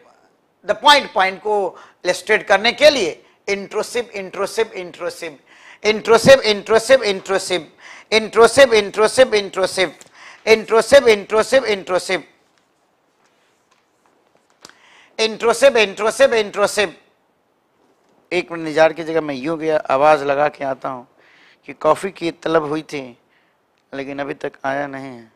द पॉइंट पॉइंट को इलेस्ट्रेट करने के लिए। Intrusive intrusive intrusive intrusive intrusive intrusive intrusive intrusive intrusive intrusive intrusive intrusive intrusive intrusive intrusive एक मिनट निजार की जगह मैं यूँ गया आवाज़ लगा के आता हूँ। कि कॉफ़ी की तलब हुई थी लेकिन अभी तक आया नहीं है।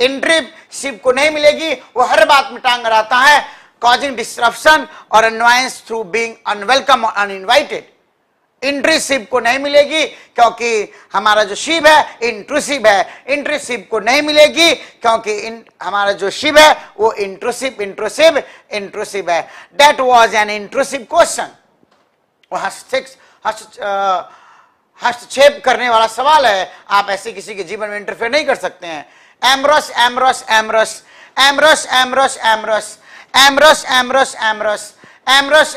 इंट्रीसिव को नहीं मिलेगी वो हर बात में टांग रहता है। कॉजिंग डिस्ट्रप्शन और अनवाइंस थ्रू बीइंग अनवेलकम और अनइनवाइटेड इंट्रूसिव को नहीं मिलेगी क्योंकि हमारा जो शिव है इंट्रूसिव है। इंट्रूसिव को नहीं मिलेगी क्योंकि इन, हमारा जो शिव है वो इंट्रूसिव इंट्रूसिव इंट्रूसिव है। That was an intrusive question हस्तक्षेप करने वाला सवाल है। आप ऐसे किसी के जीवन में इंटरफेयर नहीं कर सकते हैं। Amorous amorous amorous amorous amorous amorous amorous amorous amorous amorous amorous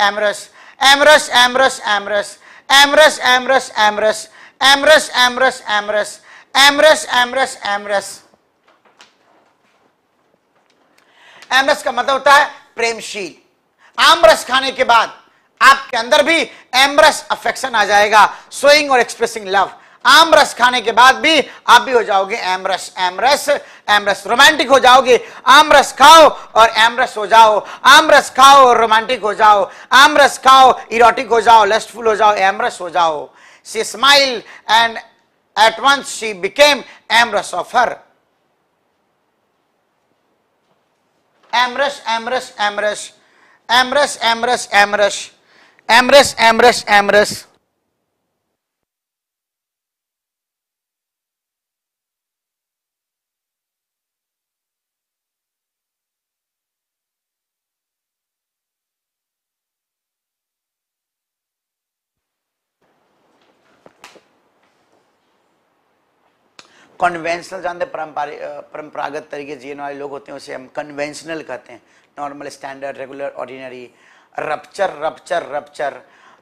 amorous Amorous, amorous, amorous. Amorous, amorous, amorous. Amorous, amorous, amorous. Amorous, amorous, amorous. Amorous का मतलब होता है प्रेमशील आमरस खाने के बाद आपके अंदर भी एमरस अफेक्शन आ जाएगा सोइंग और एक्सप्रेसिंग लव आम रस खाने के बाद भी आप भी हो जाओगे एमरस एमरस एमरस रोमांटिक हो जाओगे। आम रस खाओ और एमरस हो जाओ। आम रस खाओ और रोमांटिक हो जाओ। आम रस खाओ इरोटिक हो जाओ लस्टफुल हो जाओ, एमरस हो जाओ। She smile and at once she became amorous of her amorous amorous amorous amorous amorous amorous amorous amorous amorous conventional जानते परंपरागत तरीके जीने वाले लोग होते हैं, उसे हम कन्वेंशनल कहते हैं। Normal standard regular ordinary rupture rupture rupture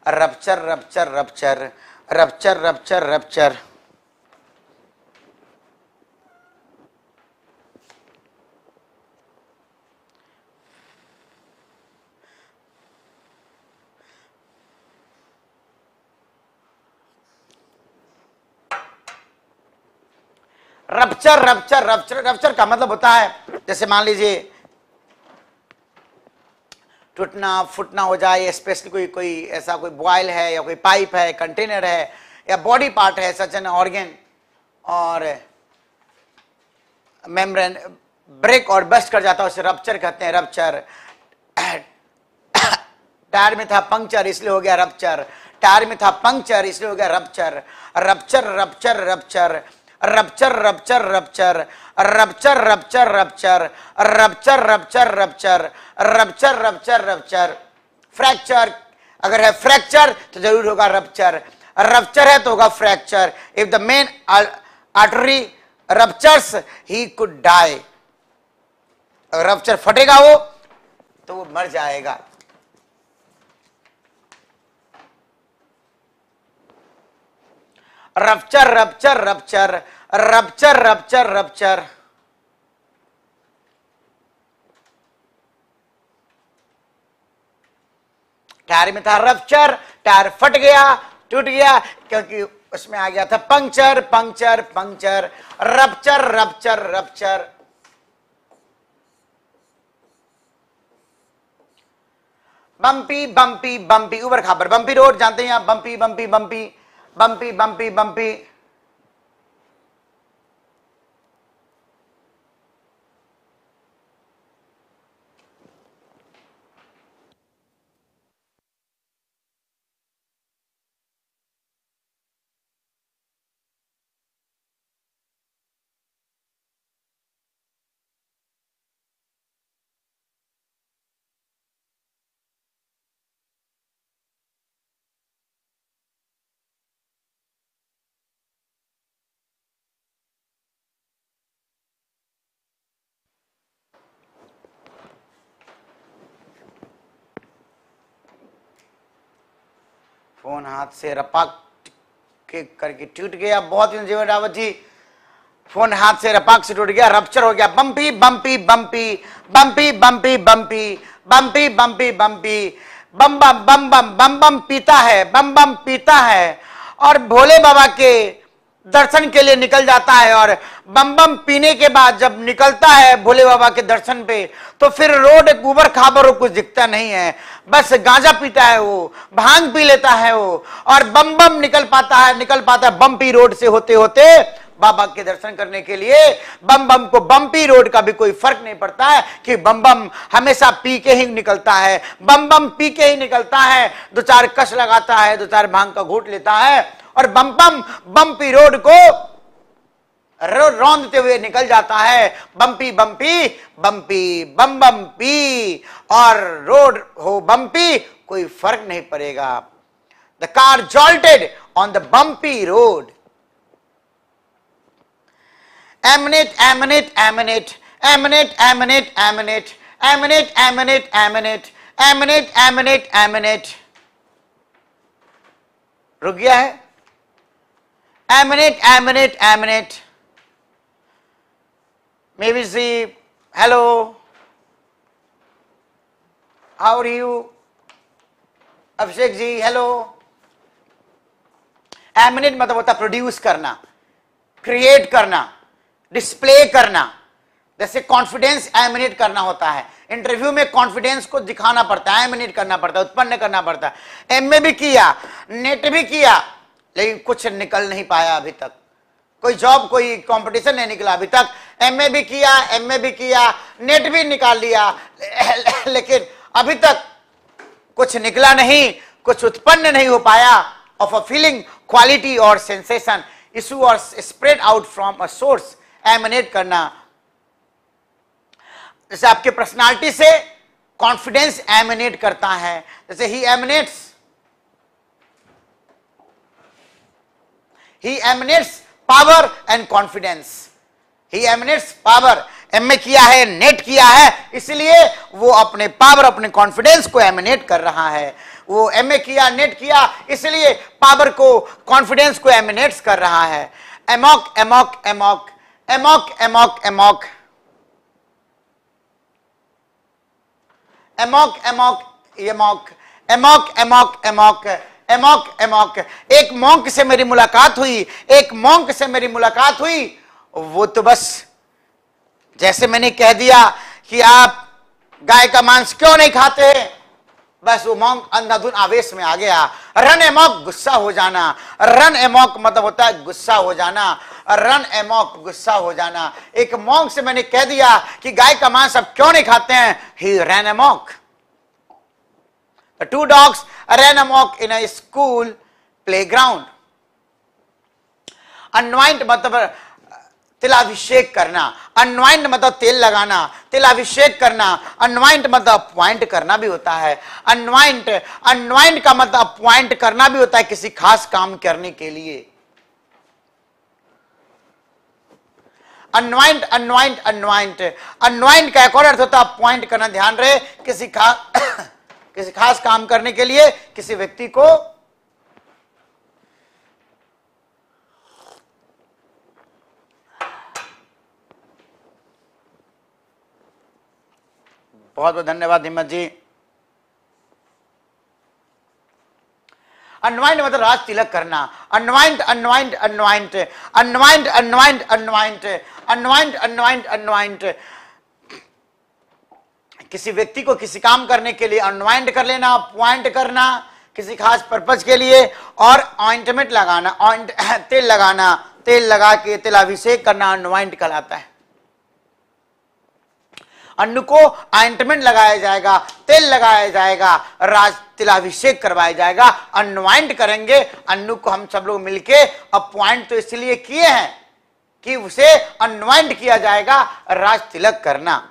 rupture rupture rupture rupture rupture rupture rupture rupture rupture rupture का मतलब होता है, जैसे मान लीजिए, टूटना, फुटना हो जाए स्पेशली कोई कोई ऐसा कोई बॉयल है या कोई पाइप है कंटेनर है, या बॉडी पार्ट है सच एन ऑर्गेन और मेम्ब्रेन ब्रेक और बस्ट कर जाता है, उसे रप्चर कहते हैं रप्चर टायर में था पंक्चर इसलिए हो गया रप्चर टायर में था पंक्चर इसलिए हो गया rupture rupture rupture rupture rupture rupture rupture rupture rupture rupture rupture rupture rupture rupture rupture rupture fracture अगर है फ्रैक्चर तो ज़रूर होगा रप्चर रप्चर है तो होगा fracture if the main artery ruptures he could die rupture फटेगा वो तो वो मर जाएगा rupture rupture rupture rupture rupture rupture tyre में था रप्चर टायर फट गया, टूट गया, क्योंकि उसमें आ गया था puncture puncture puncture. Rupture rupture rupture bumpy bumpy bumpy उबर खाबर बम्पी रोड, जानते हैं आप? Bumpy bumpy bumpy bumpy, bumpy, bumpy. Phone हाथ से रपाक के करके टूट गया, बहुत जीवन रावत जी फ़ोन हाथ से रपाक से टूट गया रप्चर हो गया bumpy bumpy bumpy bumpy bumpy bumpy bumpy bumpy bumpy बम बम बम बम बम बम पीता है बम बम पीता है। और भोले बाबा के दर्शन के लिए निकल जाता है और बम बम पीने के बाद जब निकलता है भोले बाबा के दर्शन पे तो फिर रोड ऊबर खाबर कुछ दिखता नहीं है। बस गांजा पीता है वो, भाँग पी लेता है वो, और बम बम निकल पाता है, निकल पाता है बम्पी रोड से होते होते बाबा के दर्शन करने के लिए। बम बम को बम्पी रोड का भी कोई फ़र्क नहीं पड़ता है कि बम बम हमेशा पी के ही निकलता है। बम बम पी के ही निकलता है दो चार कश लगाता है दो चार भाँग का घूट लेता है और बमपम बम्पी रोड को रौंदते हुए निकल जाता है बम्पी बम्पी बम्पी बम बम्पी और रोड हो बम्पी कोई फ़र्क नहीं पड़ेगा the car jolted on the bumpy road emanate emanate emanate emanate emanate emanate emanate emanate emanate emanate emanate emanate रुक गया है emanate, emanate, emanate. Maybe see, hello, how are you? Abhishek ji hello emanate मतलब होता प्रोड्यूस करना क्रिएट करना डिस्प्ले करना. जैसे कॉन्फिडेंस एमिनेट करना होता है. इंटरव्यू में कॉन्फिडेंस को दिखाना पड़ता है एमिनेट करना पड़ता है उत्पन्न करना पड़ता है. एम भी किया नेट भी किया. लेकिन कुछ निकल नहीं पाया अभी तक। कोई जॉब कोई कंपटीशन नहीं निकला अभी तक। एमए भी किया एमए भी किया नेट भी निकाल लिया। (laughs) लेकिन अभी तक कुछ निकला नहीं, कुछ उत्पन्न नहीं हो पाया ऑफ़ अ फीलिंग क्वालिटी और सेंसेशन इशू और spread out from a source emanate करना। जैसे आपके पर्सनालिटी से कॉन्फिडेंस एमिनेट करता है। जैसे he emanates he emanates power and confidence he emanates power M A किया है नेट किया है इसलिए वो अपने पावर अपने कॉन्फिडेंस को एमिनेट कर रहा है वो एम ए किया नेट किया इसलिए पावर को कॉन्फिडेंस को एमिनेट्स कर रहा है amok amok amok amok amok amok amok amok amok amok amok amok amok amok एक मॉन्क से मेरी मुलाकात हुई, एक मोंक से मेरी मुलाकात हुई। वो तो बस, जैसे मैंने कह दिया कि आप गाय का मांस क्यों नहीं खाते? बस वो मॉन्क अंधाधुन आवेश में आ गया। रन एमॉक गुस्सा हो जाना। रन एमॉक मतलब होता है गुस्सा हो जाना। रन एमोक गुस्सा हो जाना। एक मॉन्क से मैंने कह दिया कि गाय का मांस अब क्यों नहीं खाते हैं? He run amok two dogs run amok in a school playground anoint मतलब तिलाभिषेक करना अनवाइंड मतलब तेल लगाना तिलाभिषेक करना अनवाइंड मतलब अपॉइंट करना भी होता है अनवाइंट अनवाइंड का मतलब अपॉइंट करना भी होता है किसी खास काम करने के लिए अनवाइंट अनवाइंट अनवाइंट अनवाइंट का एक और अर्थ होता है अपॉइंट करना ध्यान रहे किसी खास किसी खास काम करने के लिए किसी व्यक्ति को बहुत बहुत धन्यवाद हिम्मत जी। अनवाइंड मतलब राज तिलक करना। Anoint anoint anoint anoint anoint anoint anoint anoint anoint किसी व्यक्ति को किसी काम करने के लिए अनवाइंड कर लेना पॉइंट करना, किसी खास पर्पज के लिए, और ऑइंटमेंट लगाना ऑइंट (coughs) तेल लगाना, तेल लगा के तिलाभिषेक करना अनवाइंड कहलाता है। अन्न को आइंटमेंट लगाया जाएगा, तेल लगाया जाएगा, राज तिलाभिषेक करवाया जाएगा अनवाइंट करेंगे। अन्नू को हम सब लोग मिलके अपॉइंट तो इसलिए किए हैं कि उसे अनवाइंट किया जाएगा, राज तिलक करना।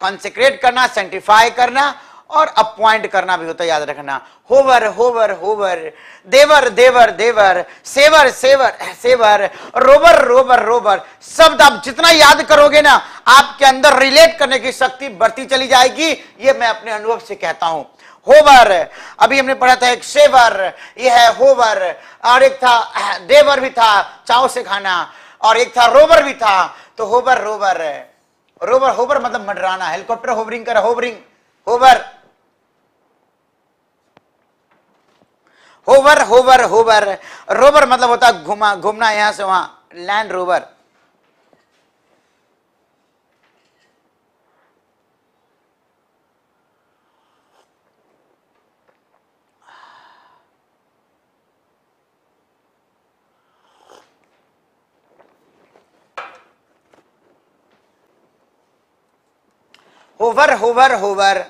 कॉन्सेक्रेट करना सेंटिफाई करना और अपॉइंट करना भी होता है, याद रखना। होवर होवर होवर, देवर देवर देवर, sever sever sever robber robber robber शब्द आप जितना याद करोगे ना, आपके अंदर रिलेट करने की शक्ति बढ़ती चली जाएगी। ये मैं अपने अनुभव से कहता हूँ। होवर, अभी हमने पढ़ा था एक सेवर, यह है होवर। और एक था, देवर भी था, चाव से खाना। और एक था रोबर भी था। तो होवर रोबर रोबर होवर मतलब मंडराना हेलीकॉप्टर होवरिंग कर hovering hover hover hover hover rover मतलब होता है घुमा घूमना यहाँ से वहाँ land rover hover hover hover.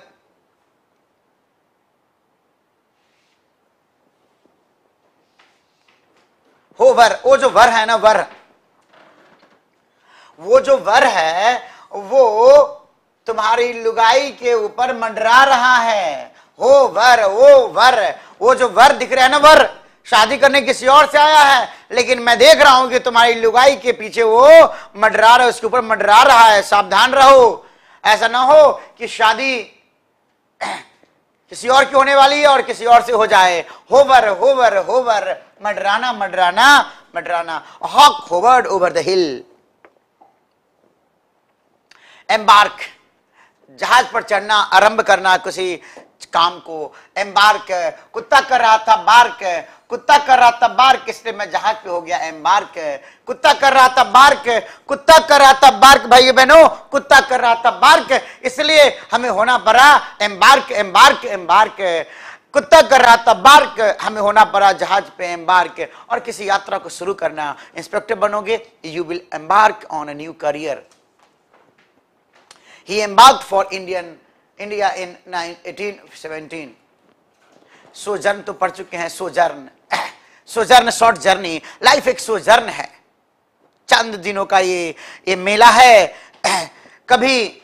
हो वर वो जो वर है ना, वर। वो जो वर है, वो तुम्हारी लुगाई के ऊपर मंडरा रहा है। हो वर वो वर। वो जो वर दिख रहा है ना, वर। शादी करने किसी और से आया है, लेकिन मैं देख रहा हूँ कि तुम्हारी लुगाई के पीछे वो मंडरा रहा है, उसके ऊपर मंडरा रहा है। सावधान रहो। ऐसा ना हो कि शादी किसी और की होने वाली है और किसी और से हो जाए। होवर होवर होवर, मडराना मडराना मडराना। Hawk hovered over the hill. Embark, जहाज़ पर चढ़ना, आरंभ करना किसी काम को। एम्बार्क, कुत्ता कर रहा था बार्क। कुत्ता कर रहा था बार्क इसलिए मैं जहाज़ पे हो गया, एम एम्बार्क कुत्ता कर रहा था बार्क कुत्ता कर रहा था बार्क भाई बहनों, कुत्ता कर रहा था बार्क इसलिए हमें होना पड़ा एम्बार्क एम्बार्क एम्बार्क कुत्ता कर रहा था बार्क हमें होना पड़ा जहाज़ पे एम्बार्क और किसी यात्रा को शुरू करना, इंस्पेक्टर बनोगे you will embark on a new career he embark for Indian India in 1817 sojourn तो पढ़ चुके हैं sojourn (coughs) sojourn short journey. Life एक सोजर्न है। चंद दिनों का ये ये मेला है। (coughs) कभी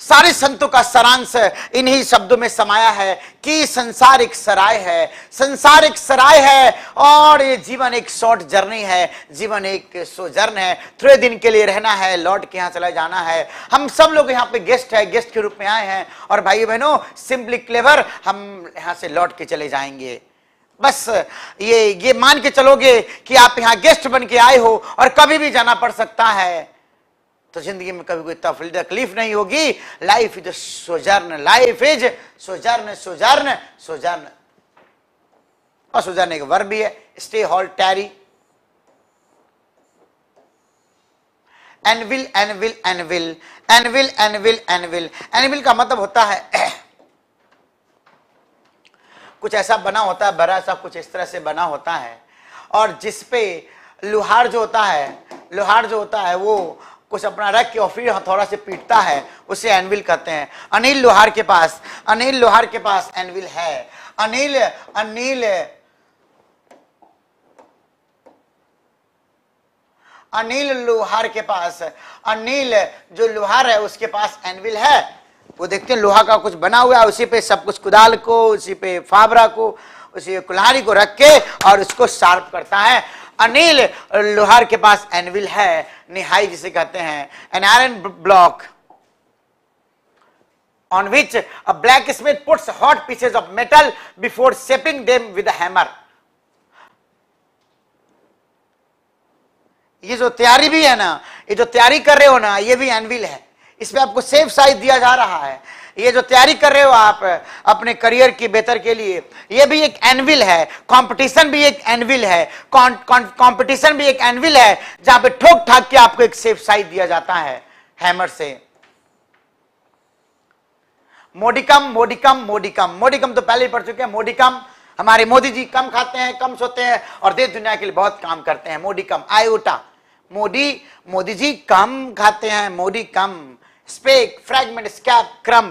सारे संतों का सारांश इन्हीं शब्दों में समाया है कि संसार एक सराय है। संसार एक सराय है और ये जीवन एक शॉर्ट जर्नी है। जीवन एक सोजर्न है। थोड़े दिन के लिए रहना है, लौट के यहाँ चला जाना है। हम सब लोग यहाँ पे गेस्ट है, गेस्ट के रूप में आए हैं। और भाई बहनों सिंपली क्लेवर, हम यहाँ से लौट के चले जाएँगे। बस ये ये मान के चलोगे कि आप यहाँ गेस्ट बन के आए हो और कभी भी जाना पड़ सकता है। तो ज़िंदगी में कभी कोई तकलीफ़ नहीं होगी। Life is sojourn life is sojourn sojourn sojourn और सोजर्न एक वर्ब भी है। Stay halt tarry anvil anvil anvil anvil anvil anvil anvil का मतलब होता है (clears throat) कुछ ऐसा बना होता है, बड़ा सा कुछ इस तरह से बना होता है। और जिसपे लुहार जो होता है, लुहार जो होता है, वो कुछ अपना रख के और फिर हथौड़ा से पीटता है, उसे एनविल कहते हैं। अनिल लोहार के पास, अनिल लोहार के पास एनविल है। अनिल अनिल। अनिल लोहार के पास, अनिल जो लोहार है, उसके पास एनविल है। वो देखते हैं लोहा का कुछ बना हुआ है, उसी पे सब कुछ कुदाल को, उसी पे फावरा को, उसी कुल्हाड़ी को रख के और उसको शार्प करता है। अनिल लोहार के पास एनविल है, निहाई जिसे कहते हैं an iron block on which a blacksmith puts hot pieces of metal before shaping them with a hammer. ये जो तैयारी भी है ना, ये जो तैयारी कर रहे हो ना, ये भी एनविल है इसमें आपको सेफ़ साइज़ दिया जा रहा है ये जो तैयारी कर रहे हो आप, अपने करियर की बेहतर के लिए, ये भी एक एनविल है। कंपटीशन भी एक एनविल है। कंपटीशन भी एक एनविल है, जहाँ पे ठोक ठाक के आपको एक सेफ़ साइड दिया जाता है हैमर से। मोडिकम मोडिकम मोडिकम मोडिकम तो पहले ही पढ़ चुके हैं। मोडिकम हमारे मोदी जी कम खाते हैं, कम सोते हैं, और देश दुनिया के लिए बहुत काम करते हैं। मोडिकम आयोटा मोदी मोदी जी कम खाते हैं। मोदी कम speck fragment scrap crumb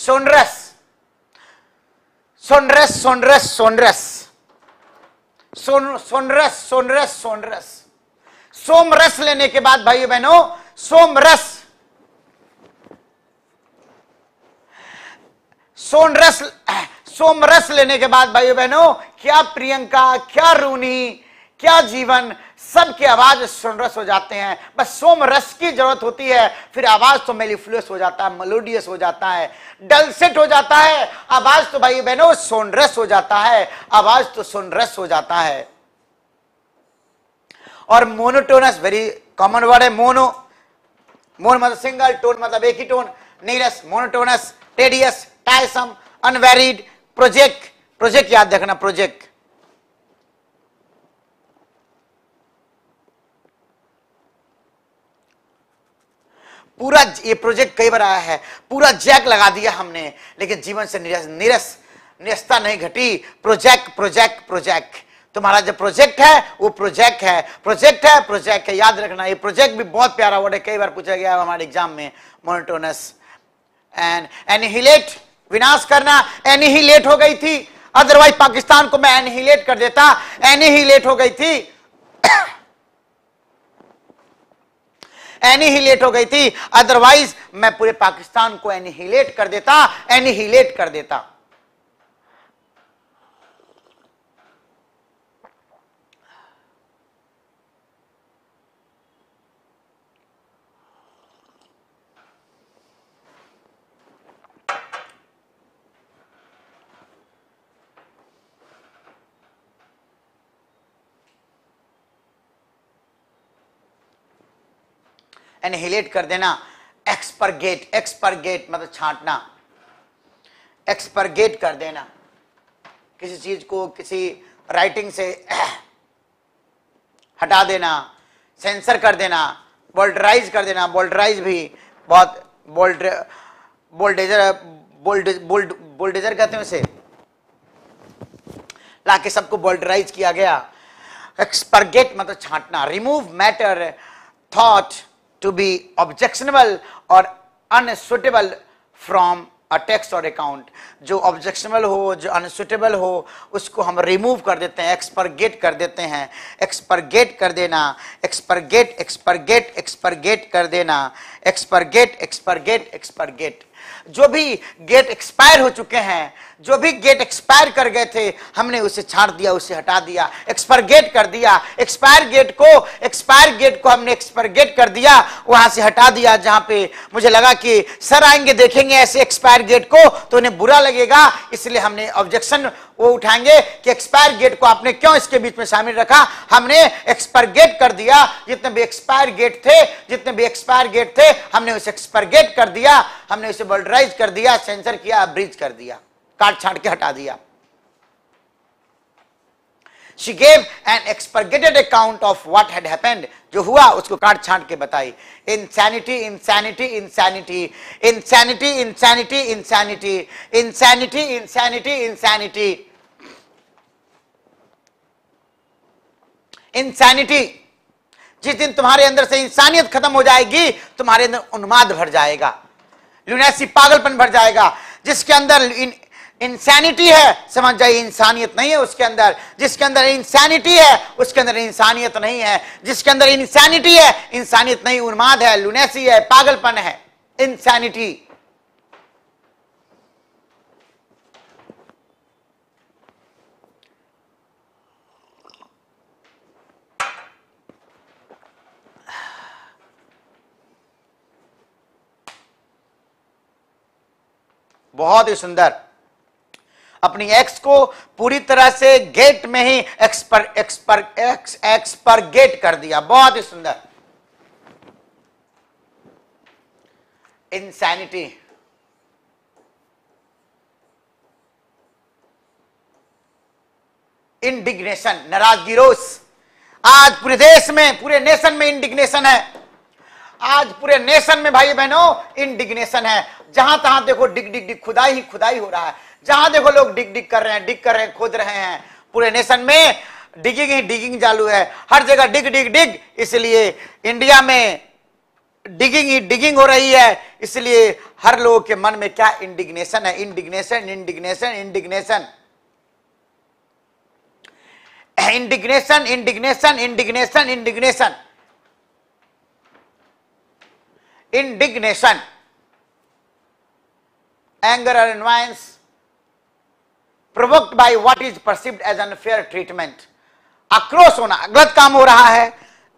sonorous sonorous sonorous sonorous सोन सोनरस सोनरस सोनरस सोमरस लेने के बाद भाइयों बहनों सोमरस सोनरस सोमरस लेने के बाद भाइयों बहनों क्या प्रियंका क्या रूनी क्या जीवन सबकी आवाज़ सोनरस हो जाते हैं। बस सोमरस की ज़रूरत होती है, फिर आवाज़ तो मेलिफ्लुअस हो जाता है मेलोडियस हो जाता है डलसेट हो जाता है, आवाज़ तो भाई बहनों सोनरस हो जाता है, आवाज़ तो सोनरस हो जाता है। और मोनोटोनस वेरी कॉमन वर्ड है मोनो मोन मतलब सिंगल टोन मतलब एक ही टोन नीरस monotonous tedious tiresome unvaried project project याद रखना प्रोजेक्ट पूरा ये प्रोजेक्ट कई बार आया है। पूरा जैक लगा दिया हमने, लेकिन जीवन से निरस निरस, निरस्ता नहीं घटी। प्रोजेक्ट प्रोजेक्ट प्रोजेक्ट तुम्हारा जो प्रोजेक्ट है, वो प्रोजेक्ट है। प्रोजेक्ट है प्रोजेक्ट है। याद रखना, ये प्रोजेक्ट भी बहुत प्यारा वर्ड है। कई बार पूछा गया हमारे एग्ज़ाम में मोनोटोनस एंड एनिहिलेट विनाश करना एनिहिलेट हो गई थी। अदरवाइज़ पाकिस्तान को मैं एनिहिलेट कर देता। एनिहिलेट हो गई थी। एनिहिलेट हो गई थी। अदरवाइज़ मैं पूरे पाकिस्तान को एनिहिलेट कर देता एनिहिलेट कर देता। एनहिलेट कर देना। एक्सपरगेट एक्सपरगेट मतलब छांटना। एक्सपरगेट कर देना। किसी चीज़ को किसी राइटिंग से हटा देना। सेंसर कर देना। बोल्डराइज कर देना। बोल्डराइज भी बहुत बोल्ड बोल्डेजर बोल्ड बोल्ड बोल्डेजर कहते हैं उसे। लाके सबको बोल्डराइज किया गया। एक्सपरगेट मतलब छांटना। Remove matter thought to be objectionable or unsuitable from a text और अकाउंट जो ऑब्जेक्शनल हो, जो अनसुटेबल हो, उसको हम रिमूव कर देते हैं एक्सपरगेट कर देते हैं। एक्सपरगेट कर देना एक्सपरगेट एक्सपरगेट एक्सपरगेट कर देना। एक्सपरगेट एक्सपरगेट एक्सपरगेट जो भी गेट एक्सपायर हो चुके हैं, जो भी गेट एक्सपायर कर गए थे, हमने उसे छाट दिया, उसे हटा दिया एक्सपायर गेट कर दिया। एक्सपायर गेट को एक्सपायर गेट को हमने एक्सपायर गेट कर दिया, वहाँ से हटा दिया, जहाँ पे मुझे लगा कि, सर, आएँगे, देखेंगे ऐसे एक्सपायर गेट को तो उन्हें बुरा लगेगा, इसलिए हमने ऑब्जेक्शन वो उठाएँगे कि एक्सपायर गेट को आपने क्यों इसके बीच में शामिल रखा? हमने एक्सपायर गेट कर दिया। जितने भी एक्सपायर गेट थे, जितने भी एक्सपायर गेट थे, हमने उसे एक्सपायर गेट कर दिया। हमने उसे बल्डराइज कर दिया सेंसर किया ब्रिज कर दिया। काट छाट के हटा दिया। She gave an expurgated account of what had happened जो हुआ, उसको काट छांट के बताई। Insanity insanity insanity insanity insanity insanity insanity insanity insanity insanity जिस दिन तुम्हारे अंदर से इंसानियत खत्म हो जाएगी तुम्हारे अंदर उन्माद भर जाएगा। लुनेसी पागलपन भर जाएगा। जिसके अंदर इन, इंसानिटी है समझ जाइए इंसानियत नहीं है उसके अंदर। जिसके अंदर इंसानिटी है उसके अंदर इंसानियत नहीं है। जिसके अंदर इंसानिटी है इंसानियत नहीं उन्माद है लुनेसी है पागलपन है। इंसानिटी बहुत ही सुंदर। अपनी एक्स को पूरी तरह से गेट में ही एक्स पर एक्स एक्स पर गेट कर दिया। बहुत ही सुंदर। इंसैनिटी इंडिग्नेशन नाराज़गी रोष आज पूरे देश में, पूरे नेशन में इंडिग्नेशन है। आज पूरे नेशन में भाई बहनों इंडिग्नेशन है। जहाँ तहां देखो डिग डिग डिग खुदाई ही खुदाई हो रहा है। जहाँ देखो लोग डिग डिग कर रहे हैं, डिग कर रहे हैं, खोद रहे हैं। पूरे नेशन में डिगिंग ही डिगिंग चालू है। हर जगह डिग डिग डिग। इसलिए इंडिया में डिगिंग ही डिगिंग हो रही है। इसलिए हर लोगों के मन में क्या इंडिग्नेशन है? Indignation indignation indignation indignation indignation indignation indignation. Indignation anger or annoyance provoked by what is perceived as unfair treatment. आक्रोश होना, गलत काम हो रहा है।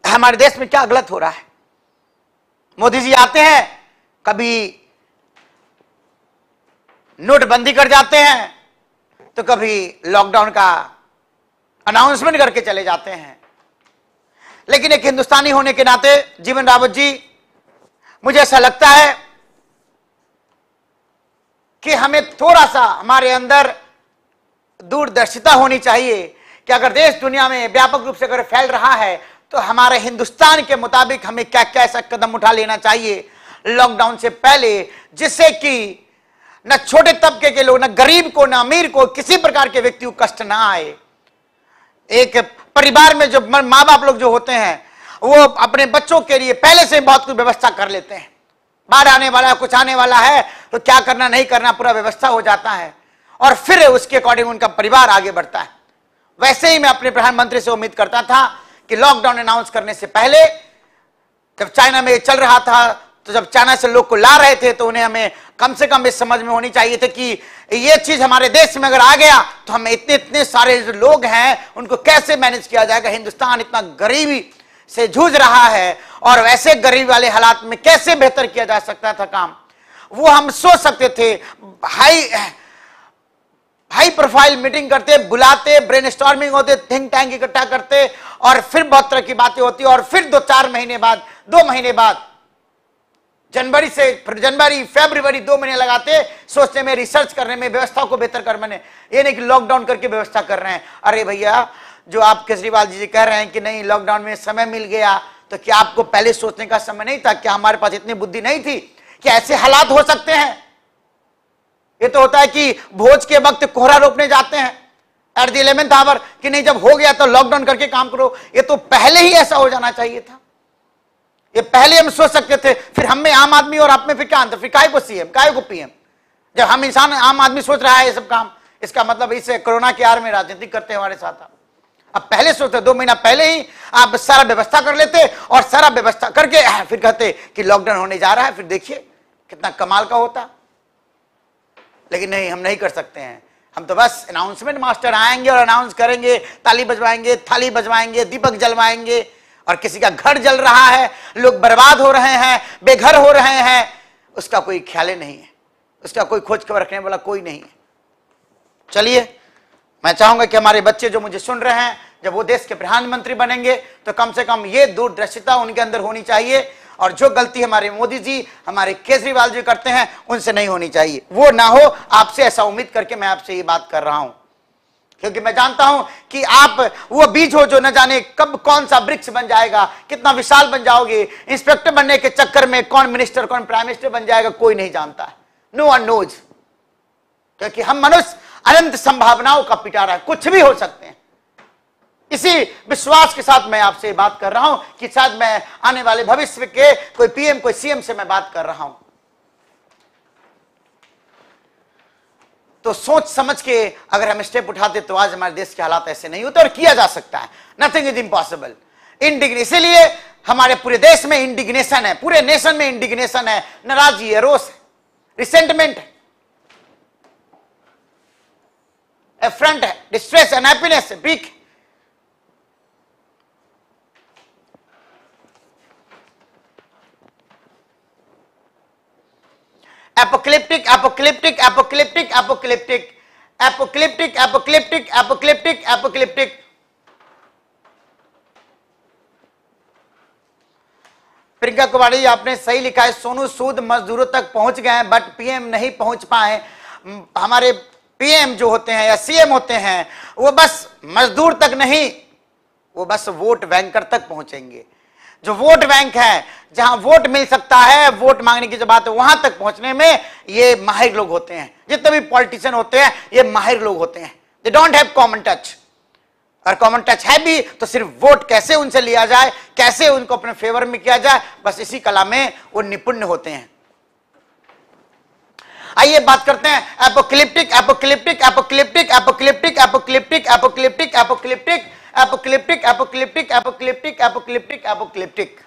हमारे देश में क्या गलत हो रहा है? मोदी जी आते हैं, कभी नोटबंदी कर जाते हैं तो कभी लॉकडाउन का अनाउंसमेंट करके चले जाते हैं। लेकिन एक हिंदुस्तानी होने के नाते जीवन रावत जी मुझे ऐसा लगता है कि हमें थोड़ा सा हमारे अंदर दूरदर्शिता होनी चाहिए कि अगर देश दुनिया में व्यापक रूप से अगर फैल रहा है तो हमारे हिंदुस्तान के मुताबिक हमें क्या क्या ऐसा कदम उठा लेना चाहिए। लॉकडाउन से पहले जिससे कि न छोटे तबके के लोग, न गरीब को, न अमीर को किसी प्रकार के व्यक्ति को कष्ट ना आए। एक परिवार में जो माँ बाप लोग जो होते हैं वो अपने बच्चों के लिए पहले से बहुत कुछ व्यवस्था कर लेते हैं। बाढ़ आने वाला कुछ आने वाला है तो क्या करना, नहीं करना, पूरा व्यवस्था हो जाता है। और फिर उसके अकॉर्डिंग उनका परिवार आगे बढ़ता है। वैसे ही मैं अपने प्रधानमंत्री से उम्मीद करता था कि लॉकडाउन अनाउंस करने से पहले, जब चाइना में चल रहा था तो जब चाइना से लोग को ला रहे थे तो उन्हें हमें कम से कम इस समझ में होनी चाहिए थे कि ये चीज़ हमारे देश में अगर आ गया तो हमें इतने इतने सारे जो लोग हैं, उनको कैसे मैनेज किया जाएगा? हिंदुस्तान इतना गरीबी से जूझ रहा है और वैसे गरीब वाले हालात में कैसे बेहतर किया जा सकता था काम? वो हम सोच सकते थे हाई हाई प्रोफ़ाइल मीटिंग करते, बुलाते ब्रेन स्टॉर्मिंग होते थिंक टैंक इकट्ठा करते और फिर बहुत तरह की बातें होती और फिर दो चार महीने बाद, दो महीने बाद, जनवरी से जनवरी फेब्रुवरी दो महीने लगाते सोचने में रिसर्च करने में व्यवस्था को बेहतर कर, मैंने ये नहीं कि लॉकडाउन करके व्यवस्था कर रहे हैं। अरे भैया जो आप केजरीवाल जी कह रहे हैं कि नहीं लॉकडाउन में समय मिल गया तो क्या आपको पहले सोचने का समय नहीं था क्या हमारे पास इतनी बुद्धि नहीं थी कि ऐसे हालात हो सकते हैं? ये तो होता है कि भोज के वक्त कोहरा रोपने जाते हैं एट द इलेवेंथ आवर कि नहीं, जब हो गया तो लॉकडाउन करके काम करो। ये तो पहले ही ऐसा हो जाना चाहिए था। ये पहले हम सोच सकते थे, फिर हम में आम आदमी और आप में फिर क्या अंतर? फिर काय को सीएम काय को पीएम। जब हम इंसान, आम आदमी सोच रहा है ये सब काम, इसका मतलब इसे कोरोना के आर में राजनीति करते हैं हमारे साथ आप। अब पहले सोचते, दो महीना पहले ही आप सारा व्यवस्था कर लेते और सारा व्यवस्था करके फिर कहते कि लॉकडाउन होने जा रहा है, फिर देखिए कितना कमाल का होता। लेकिन नहीं, हम नहीं कर सकते हैं। हम तो बस अनाउंसमेंट मास्टर आएँगे और अनाउंस करेंगे, ताली बजवाएँगे, थाली बजवाएँगे, दीपक जलवाएँगे और किसी का घर जल रहा है, लोग बर्बाद हो रहे हैं, बेघर हो रहे हैं, उसका कोई ख्याल नहीं है। उसका कोई खोज खबर रखने वाला कोई नहीं है। चलिए मैं चाहूँगा कि हमारे बच्चे जो मुझे सुन रहे हैं, जब वो देश के प्रधानमंत्री बनेंगे तो कम से कम ये दूरदर्शिता उनके अंदर होनी चाहिए। और जो गलती हमारे मोदी जी, हमारे केजरीवाल जी करते हैं, उनसे नहीं होनी चाहिए। वो ना हो, आपसे ऐसा उम्मीद करके मैं आपसे ये बात कर रहा हूँ। क्योंकि मैं जानता हूँ कि आप, वो बीज हो जो न जाने कब कौन सा वृक्ष बन जाएगा, कितना विशाल बन जाओगे। इंस्पेक्टर बनने के चक्कर में कौन मिनिस्टर कौन प्राइम मिनिस्टर बन जाएगा, कोई नहीं जानता। नो वन नोज़ क्योंकि हम मनुष्य अनंत संभावनाओं का पिटारा है कुछ भी हो सकते हैं। इसी विश्वास के साथ मैं आपसे बात कर रहा हूँ कि शायद मैं आने वाले भविष्य के कोई पीएम, कोई सीएम से मैं बात कर रहा हूँ। तो सोच समझ के अगर हम स्टेप उठाते तो आज हमारे देश के हालात ऐसे नहीं होते और किया जा सकता है। नथिंग इज़ इम्पॉसिबल इंडिग्न इसीलिए हमारे पूरे देश में इंडिग्नेशन है, पूरे नेशन में इंडिग्नेशन है। नाराज़गी है रोष है। रिसेंटमेंट है। affront, distress, unhappiness, big. Apocalyptic, apocalyptic, apocalyptic, apocalyptic, apocalyptic, apocalyptic, apocalyptic, apocalyptic. Priyanka Kumari आपने सही लिखा है सोनू सूद मजदूरों तक पहुँच गए हैं बट पीएम नहीं पहुँच पाए हमारे पीएम जो होते हैं या सीएम होते हैं, वो बस मजदूर तक नहीं, वो बस वोट बैंकर तक पहुँचेंगे। जो वोट बैंक है, जहाँ वोट मिल सकता है, वोट मांगने की जो बात है, वहाँ तक पहुँचने में ये माहिर लोग होते हैं। जितने भी पॉलिटिशियन होते हैं, ये माहिर लोग होते हैं। They don't have common touch और कॉमन टच है भी तो सिर्फ़ वोट कैसे उनसे लिया जाए, कैसे उनको अपने फेवर में किया जाए, बस इसी कला में वो निपुण होते हैं। आइए बात करते हैं apocalyptic apocalyptic apocalyptic apocalyptic apocalyptic apocalyptic apocalyptic apocalyptic apocalyptic apocalyptic apocalyptic apocalyptic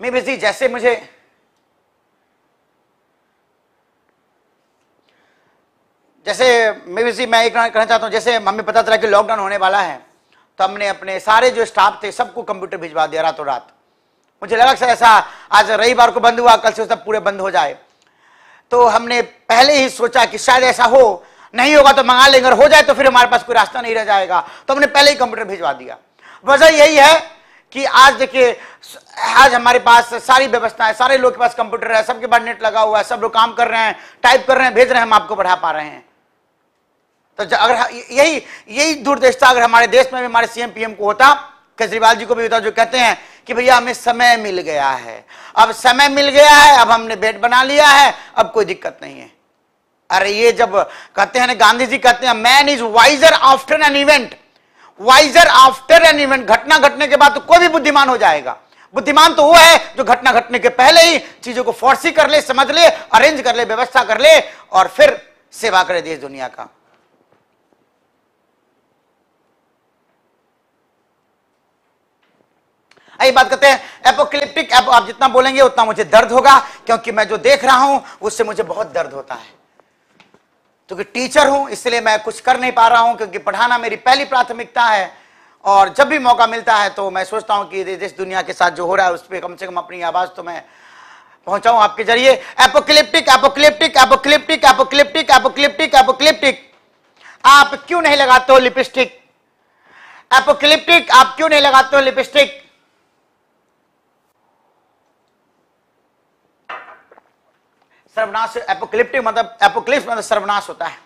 मैं बिज़ी जैसे मुझे जैसे, मैं बिज़ी मैं एक कहना चाहता हूँ, जैसे हमें पता चला कि लॉकडाउन होने वाला है तो हमने अपने सारे जो स्टाफ थे, सबको कंप्यूटर भिजवा दिया रातों रात। मुझे लगा सर ऐसा आज रविवार को बंद हुआ, कल से सब पूरे बंद हो जाए। तो हमने पहले ही सोचा कि शायद ऐसा हो, नहीं होगा तो मंगा लेंगे, और हो जाए तो फिर हमारे पास कोई रास्ता नहीं रह जाएगा। तो हमने पहले ही कंप्यूटर भिजवा दिया। वजह यही है कि आज देखिए, आज हमारे पास सारी व्यवस्था है सारे लोग के पास कंप्यूटर है, सबके पास नेट लगा हुआ है, सब लोग काम कर रहे हैं टाइप कर रहे हैं, भेज रहे हैं, हम आपको बढ़ा पा रहे हैं। तो अगर यही यही दूरदृष्टा अगर हमारे देश में भी, हमारे सीएम पीएम को होता, केजरीवाल जी को भी होता, जो कहते हैं कि भैया, हमें समय मिल गया है। अब समय मिल गया है, अब हमने बेड बना लिया है, अब कोई दिक्कत नहीं है। अरे ये जब कहते हैं गांधी जी कहते हैं man is wiser after an event wiser after an event घटना घटने के बाद तो कोई भी बुद्धिमान हो जाएगा। बुद्धिमान तो वो है जो घटना घटने के पहले ही चीज़ों को फोर्सी कर ले, समझ ले अरेंज कर ले, व्यवस्था कर ले, और फिर सेवा करे देश दुनिया का। आइए बात करते हैं। एपोक्लिप्टिक एपो आप जितना बोलेंगे उतना मुझे दर्द होगा, क्योंकि मैं जो देख रहा हूँ, उससे मुझे बहुत दर्द होता है। क्योंकि टीचर हूँ, इसलिए मैं कुछ कर नहीं पा रहा हूँ, क्योंकि पढ़ाना मेरी पहली प्राथमिकता है, और जब भी मौका मिलता है तो मैं सोचता हूँ कि देश दुनिया के साथ जो हो रहा है, उस पर कम से कम अपनी आवाज़ तो मैं पहुंचाऊं आपके ज़रिए। Apocalyptic apocalyptic apocalyptic apocalyptic apocalyptic apocalyptic आप क्यों नहीं लगाते हो लिपस्टिक एपोक्लिप्टिक आप क्यों नहीं लगाते हो लिपस्टिक सर्वनाश एपोक्लिप्टिक मतलब एपोक्लिप्स मतलब सर्वनाश होता है।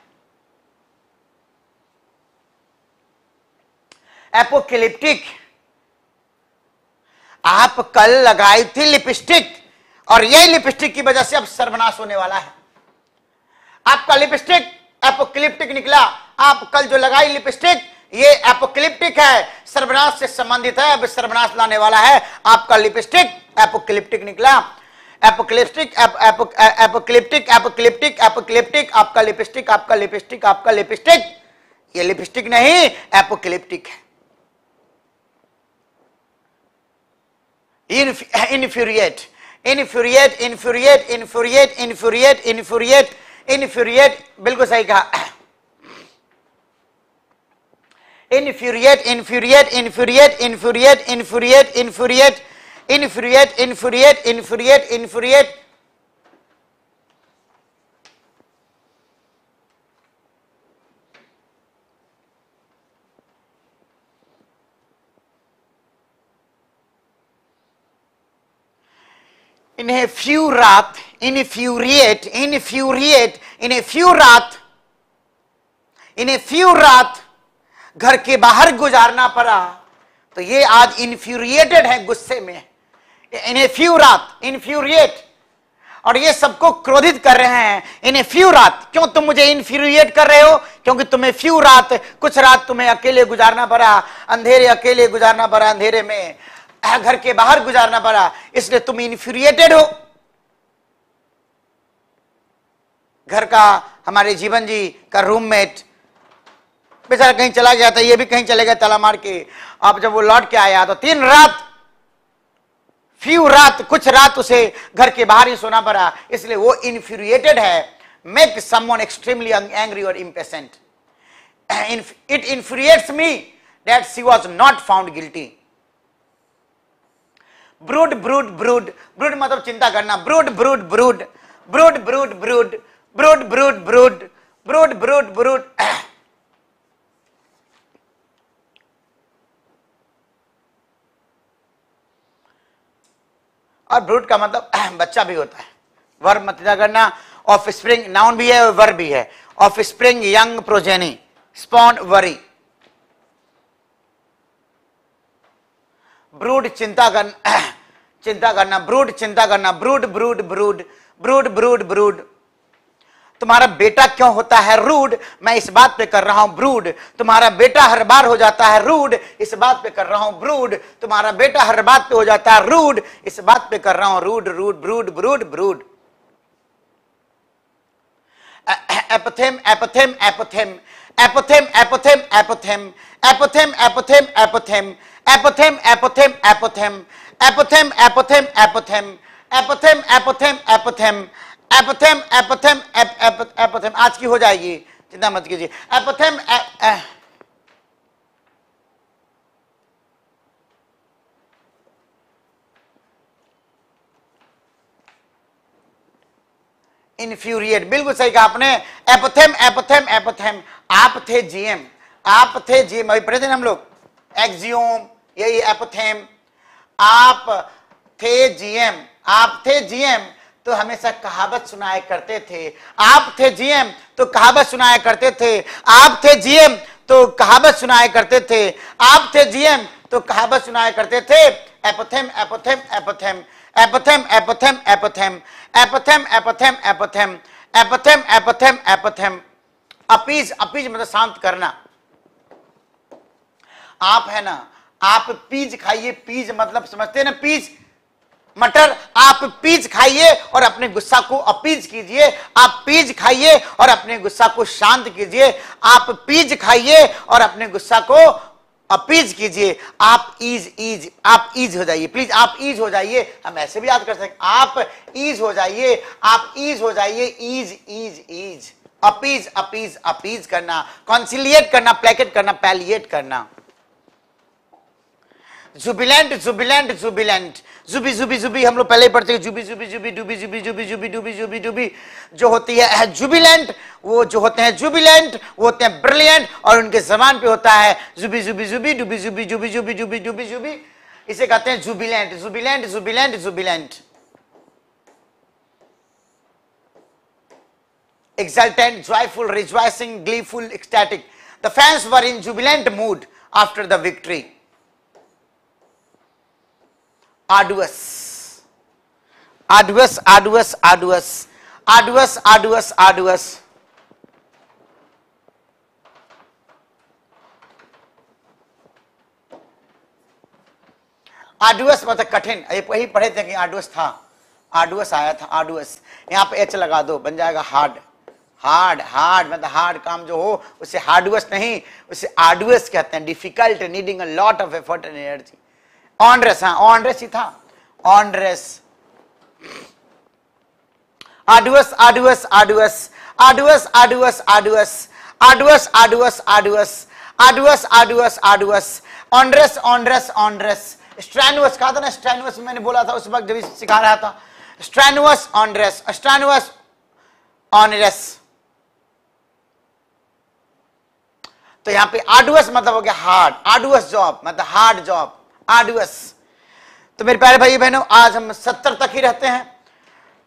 एपोक्लिप्टिक आप कल लगाई थी लिपस्टिक और यही लिपस्टिक की वजह से अब सर्वनाश होने वाला है। आपका लिपस्टिक एपोक्लिप्टिक निकला, आप कल जो लगाई लिपस्टिक ये एपोक्लिप्टिक है, सर्वनाश से संबंधित है, अब सर्वनाश लाने वाला है। आपका लिपस्टिक एपोक्लिप्टिक निकला। एपोक्लिप्टिक एपोक्लिप्टिक एपोक्लिप्टिक एपोक्लिप्टिक आपका लिपस्टिक आपका लिपस्टिक आपका लिपस्टिक ये लिपस्टिक नहीं एपोक्लिप्टिक है infuriate infuriate infuriate infuriate infuriate infuriate infuriate बिल्कुल सही कहा infuriate infuriate infuriate infuriate infuriate infuriate infuriate, infuriate, infuriate, infuriate. in a few raat, infuriate, infuriate, in a few raat, in a few रात घर के बाहर गुजारना पड़ा तो ये आज इन्फ्यूरिएटेड है गुस्से में इन ए फ्यू रात इनफ्यूरिएट और ये सबको क्रोधित कर रहे हैं इन ए फ्यू रात. क्यों तुम मुझे इन्फ्यूरिएट कर रहे हो? क्योंकि तुम्हें फ्यू रात, कुछ रात तुम्हें अकेले गुजारना पड़ा, अंधेरे अकेले गुजारना पड़ा अंधेरे में घर के बाहर गुजारना पड़ा, इसलिए तुम इन्फ्यूरिएटेड हो। घर का, हमारे जीवन जी का रूममेट बेचारा कहीं चला गया था, ये भी कहीं चले गए तला मार के। अब जब वो लौट के आया तो तीन रात फ्यू रात, कुछ रात उसे घर के बाहर ही सोना पड़ा। इसलिए वो इन्फ्यूरिएटेड है। मेक समवन एक्सट्रीमली एंग्री और impatient it infuriates me that she was not found guilty brood brood brood brood मतलब चिंता करना। Brood brood brood brood brood brood brood brood brood brood brood brood और ब्रूट का मतलब बच्चा भी होता है। वर्ब मत करना। ऑफ़ स्प्रिंग नाउन भी है और वर भी है। Offspring young progeny spawn worry brood चिंता करना चिंता करना ब्रूड चिंता करना। Brood brood brood brood brood brood तुम्हारा बेटा क्यों होता है रूड? मैं इस बात पे कर रहा हूँ ब्रूड। तुम्हारा बेटा हर बार हो जाता है रूड। इस बात पे कर रहा हूँ ब्रूड। तुम्हारा बेटा हर बात पे हो जाता है रूड। इस बात पे कर रहा हूँ rude rude, brood brood brood. एपथेम एपथेम एपथेम। एपथेम एपथेम एपथेम। एपथेम एपथेम एपथेम। एपथेम एपथेम एपथेम। एपथेम एपथेम एपथेम। एपथेम एपथेम एपथेम। एपथेम एपथेम एपथेम। आज की हो जाएगी। चिंता मत कीजिए। एपथेम इन्फ्यूरिएट बिल्कुल सही कहा आपने। एपथेम एपथेम एपथेम। आप थे जीएम आप थे जीएम अभी पढ़े थे हम लोग? एक्जियोम यही एपथेम। आप थे जीएम आप थे जीएम तो हमेशा कहावत सुनाया करते थे आप थे जीएम तो कहावत सुनाया करते थे आप थे जीएम तो कहावत सुनाया करते थे आप थे जीएम तो कहावत सुनाया करते थे apothegm apothegm apothegm apothegm apothegm apothegm apothegm apothegm apothegm apothegm apothegm apothegm appease appease मतलब शांत करना आप है ना आप पीज खाइए पीज मतलब समझते हैं ना पीज मटर, आप पीज खाइए और अपने गुस्सा को अपीज कीजिए। आप पीज खाइए और अपने गुस्सा को शांत कीजिए। आप पीज खाइए और अपने गुस्सा को अपीज कीजिए। आप ईज ईज, आप ईज हो जाइए। प्लीज़, आप ईज हो जाइए। हम ऐसे भी याद कर सकते आप ईज हो जाइए। आप ईज हो जाइए। Ease ease ease. Appease appease appease करना। कॉन्सिलिएट करना, प्लेकेट करना, पैलिएट करना। जुबिलेंट जुबिलेंट जुबिलेंट जुबी जुबी जुबी हम लोग पहले ही पढ़ते हैं जुबी जुबी जुबी डूबी जुबी जुबी जुबी डूबी जुबी डूबी जो होती है जुबिलेंट वो जो होते हैं जुबिलेंट वो होते हैं ब्रिलियंट और उनके जबान पे होता है जुबी जुबी जुबी डूबी जुबी जुबी जुबी जुबी डूबी जुबी इसे कहते हैं jubilant jubilant jubilant jubilant exultant, joyful, rejoicing, gleeful, ecstatic. The fans were in jubilant mood after the victory. Arduous. Arduous arduous arduous. Arduous arduous arduous. Arduous मतलब कठिन। वही पढ़े थे कि आडुअस था। आडुअस आया था आडुअस यहाँ पे एच लगा दो, बन जाएगा हार्ड हार्ड हार्ड मतलब हार्ड काम जो हो, उसे हार्डुअस नहीं, उसे आडुअस कहते हैं। Difficult needing a lot of effort and energy onerous हाँ ऑनरेस ही था। Onerous arduous arduous arduous arduous arduous arduous arduous arduous arduous arduous arduous arduous onerous onerous onerous strenuous कहा था ना? स्ट्रैनुअस मैंने बोला था उस वक्त जब सिखा रहा था। स्ट्रैनुअस ऑनरेस स्ट्रैनुअस ऑनरेस तो यहाँ पे आडुअस मतलब हो गया हार्ड आडुअस जॉब मतलब हार्ड जॉब आडुअस तो मेरे प्यारे भाई बहनों, आज हम सत्तर तक ही रहते हैं।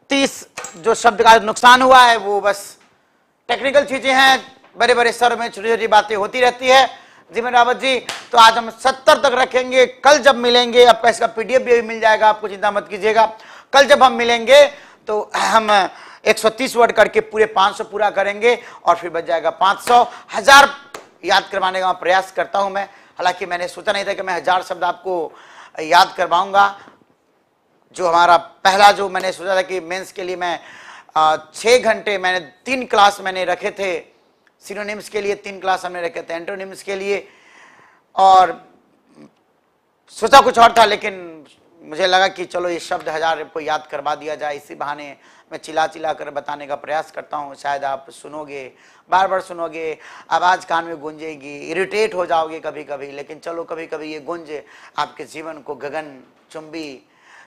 तीस जो शब्द का नुकसान हुआ है, वो बस टेक्निकल चीज़ें हैं। बड़े बड़े सर में छोटी छोटी बातें होती रहती है। जीवन रावत जी तो आज हम सत्तर तक रखेंगे। कल जब मिलेंगे, आपका इसका पीडीएफ भी मिल जाएगा, आपको चिंता मत कीजिएगा। कल जब हम मिलेंगे तो हम 130 वर्ड करके पूरे 500 पूरा करेंगे और फिर बच जाएगा 500 हज़ार याद करवाने का प्रयास करता हूँ मैं। हालाँकि मैंने सोचा नहीं था कि मैं हज़ार शब्द आपको याद करवाऊँगा। जो हमारा पहला जो मैंने सोचा था कि मेंस के लिए मैं छः घंटे मैंने, तीन क्लास मैंने रखे थे। सिनोनिम्स के लिए तीन क्लास हमने रखे थे, एंटोनिम्स के लिए। और सोचा कुछ और था, लेकिन मुझे लगा कि चलो ये शब्द हज़ार को याद करवा दिया जाए, इसी बहाने मैं चिल्ला चिल्ला कर बताने का प्रयास करता हूँ, शायद आप सुनोगे बार बार सुनोगे, आवाज़ कान में गूंजेगी इरिटेट हो जाओगे कभी कभी लेकिन चलो कभी कभी ये गुंज आपके जीवन को गगन, चुंबी,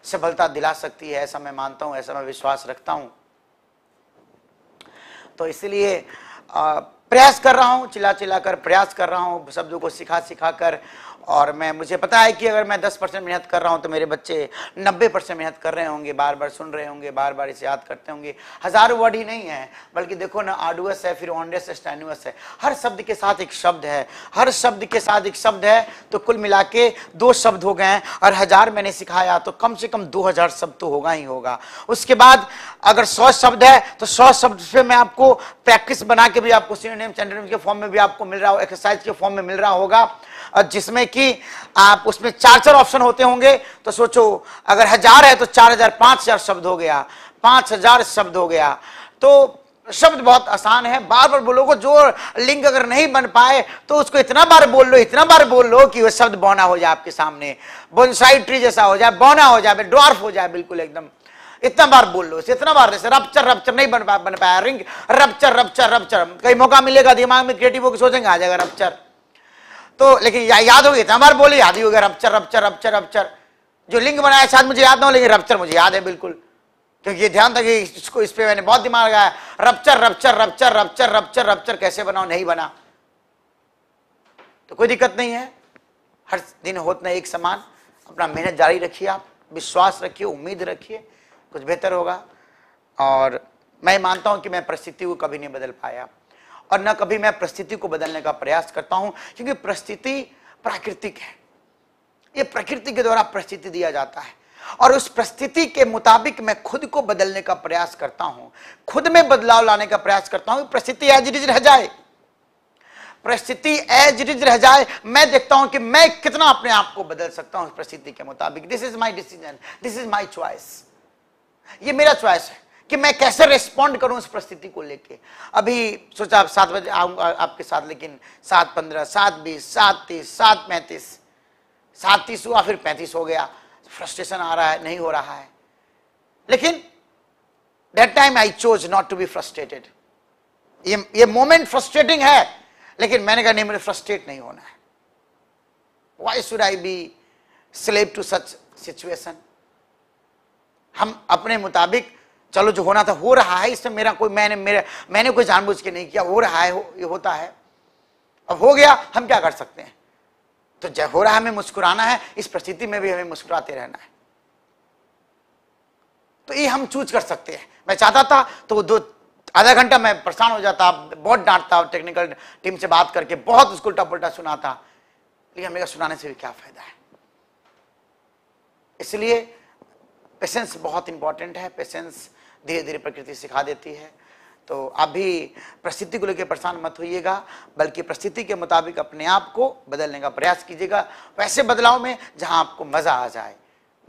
सफलता दिला सकती है, ऐसा मैं मानता हूँ, ऐसा मैं विश्वास रखता हूँ। तो इसलिए प्रयास कर रहा हूँ चिल्ला चिल्ला कर प्रयास कर रहा हूँ शब्दों को सिखा सिखा कर और मैं, मुझे पता है कि अगर मैं 10 परसेंट मेहनत कर रहा हूँ तो मेरे बच्चे 90 परसेंट मेहनत कर रहे होंगे बार बार सुन रहे होंगे बार बार इसे याद करते होंगे। हज़ारों वर्ड ही नहीं है, बल्कि देखो ना, आडुअस है, फिर ऑनडस है स्टैनुअस है। हर शब्द के साथ एक शब्द है, हर शब्द के साथ एक शब्द है तो कुल मिला के दो शब्द हो गए हैं। और हज़ार मैंने सिखाया तो कम से कम दो हज़ार शब्द तो होगा ही होगा। उसके बाद अगर सौ शब्द है तो सौ शब्द से मैं आपको प्रैक्टिस बना के भी आपको के फॉर्म में भी आपको मिल रहा हो एक्सरसाइज के फॉर्म में मिल रहा होगा। जिसमें कि आप उसमें चार चार ऑप्शन होते होंगे तो सोचो, अगर हज़ार है तो चार हज़ार पाँच हज़ार शब्द हो गया, पाँच हज़ार शब्द हो गया। तो शब्द बहुत आसान है, बार बार बोलोगे जो लिंक अगर नहीं बन पाए तो उसको इतना बार बोल लो, इतना बार बोल लो कि वह शब्द बौना हो जाए आपके सामने। बोनसाई ट्री जैसा हो जाए, बौना हो जाए, ड्वार्फ हो जाए बिल्कुल एकदम। इतना बार बोल लो, इतना बार जैसे रपचर रपचर नहीं बन पाया बन पाया, रिंग, रपचर रपचर रपचर। कहीं मौका मिलेगा, दिमाग में क्रिएटिव होकर सोचेंगे, आ जाएगा रपचर। तो लेकिन या, याद होगी इतना बार बोले याद ही हो गया रपचर रपचर रपचर रपचर जो लिंग बनाया शायद मुझे याद ना हो लेकिन रपचर मुझे याद है बिल्कुल। क्योंकि ध्यान था कि इसको इस पे मैंने बहुत दिमाग लगाया। Rupture rupture rupture rupture rupture rupture कैसे बनाओ नहीं बना। तो कोई दिक्कत नहीं है। हर दिन होता एक समान। अपना मेहनत जारी रखिए आप विश्वास रखिए उम्मीद रखिए कुछ बेहतर होगा। और मैं मानता हूँ कि मैं परिस्थिति को कभी नहीं बदल पाया। और न कभी मैं परिस्थिति को बदलने का प्रयास करता हूँ, क्योंकि परिस्थिति प्राकृतिक है। यह प्रकृति के द्वारा परिस्थिति दिया जाता है। और उस परिस्थिति के मुताबिक मैं खुद को बदलने का प्रयास करता हूँ। खुद में बदलाव लाने का प्रयास करता हूँ। परिस्थिति एज इज़ रह जाए। परिस्थिति एज इट इज़ रह जाए, मैं देखता हूँ कि मैं कितना अपने आप को बदल सकता हूँ उस परिस्थिति के मुताबिक। This is my decision this is my choice ये मेरा च्वाइस है। कि मैं कैसे रिस्पॉन्ड करूँ इस परिस्थिति को लेके? अभी सोचा आप सात बजे आऊँगा आपके साथ, लेकिन सात पंद्रह, सात बीस, सात तीस, सात पैंतीस, सात तीस हुआ, फिर पैंतीस हो गया। फ्रस्ट्रेशन आ रहा है, नहीं हो रहा है। लेकिन that time I chose not to be frustrated ये ये मोमेंट फ्रस्ट्रेटिंग है, लेकिन मैंने कहा, नहीं, मुझे फ्रस्ट्रेट नहीं होना है। Why should I be slave to such situation हम अपने मुताबिक चलो जो होना था हो रहा है इसमें मेरा कोई मैंने मेरे मैंने कोई जानबूझ के नहीं किया हो रहा है हो, ये होता है। अब हो गया हम क्या कर सकते हैं? तो जब हो रहा है हमें मुस्कुराना है इस परिस्थिति में भी हमें मुस्कुराते रहना है। तो ये हम चूज़ कर सकते हैं। मैं चाहता था तो दो आधा घंटा मैं परेशान हो जाता बहुत डांटता टेक्निकल टीम से बात करके बहुत उसको उल्टा पुल्टा सुनाता। लेकिन मेरा सुनाने से भी क्या फ़ायदा है? इसलिए पेशेंस बहुत इंपॉर्टेंट है पेशेंस धीरे धीरे प्रकृति सिखा देती है। तो आप भी परिस्थिति को लेकर परेशान मत होइएगा, बल्कि परिस्थिति के मुताबिक अपने आप को बदलने का प्रयास कीजिएगा। वैसे बदलाव में जहाँ आपको मज़ा आ जाए,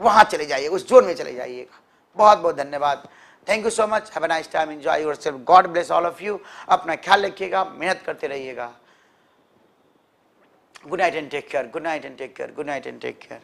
वहाँ चले जाइए, उस जोन में चले जाइएगा। बहुत बहुत धन्यवाद। Thank you so much have nice time enjoy yourself God bless all of you अपना ख्याल रखिएगा, मेहनत करते रहिएगा। Good night and take care good night and take care good night and take care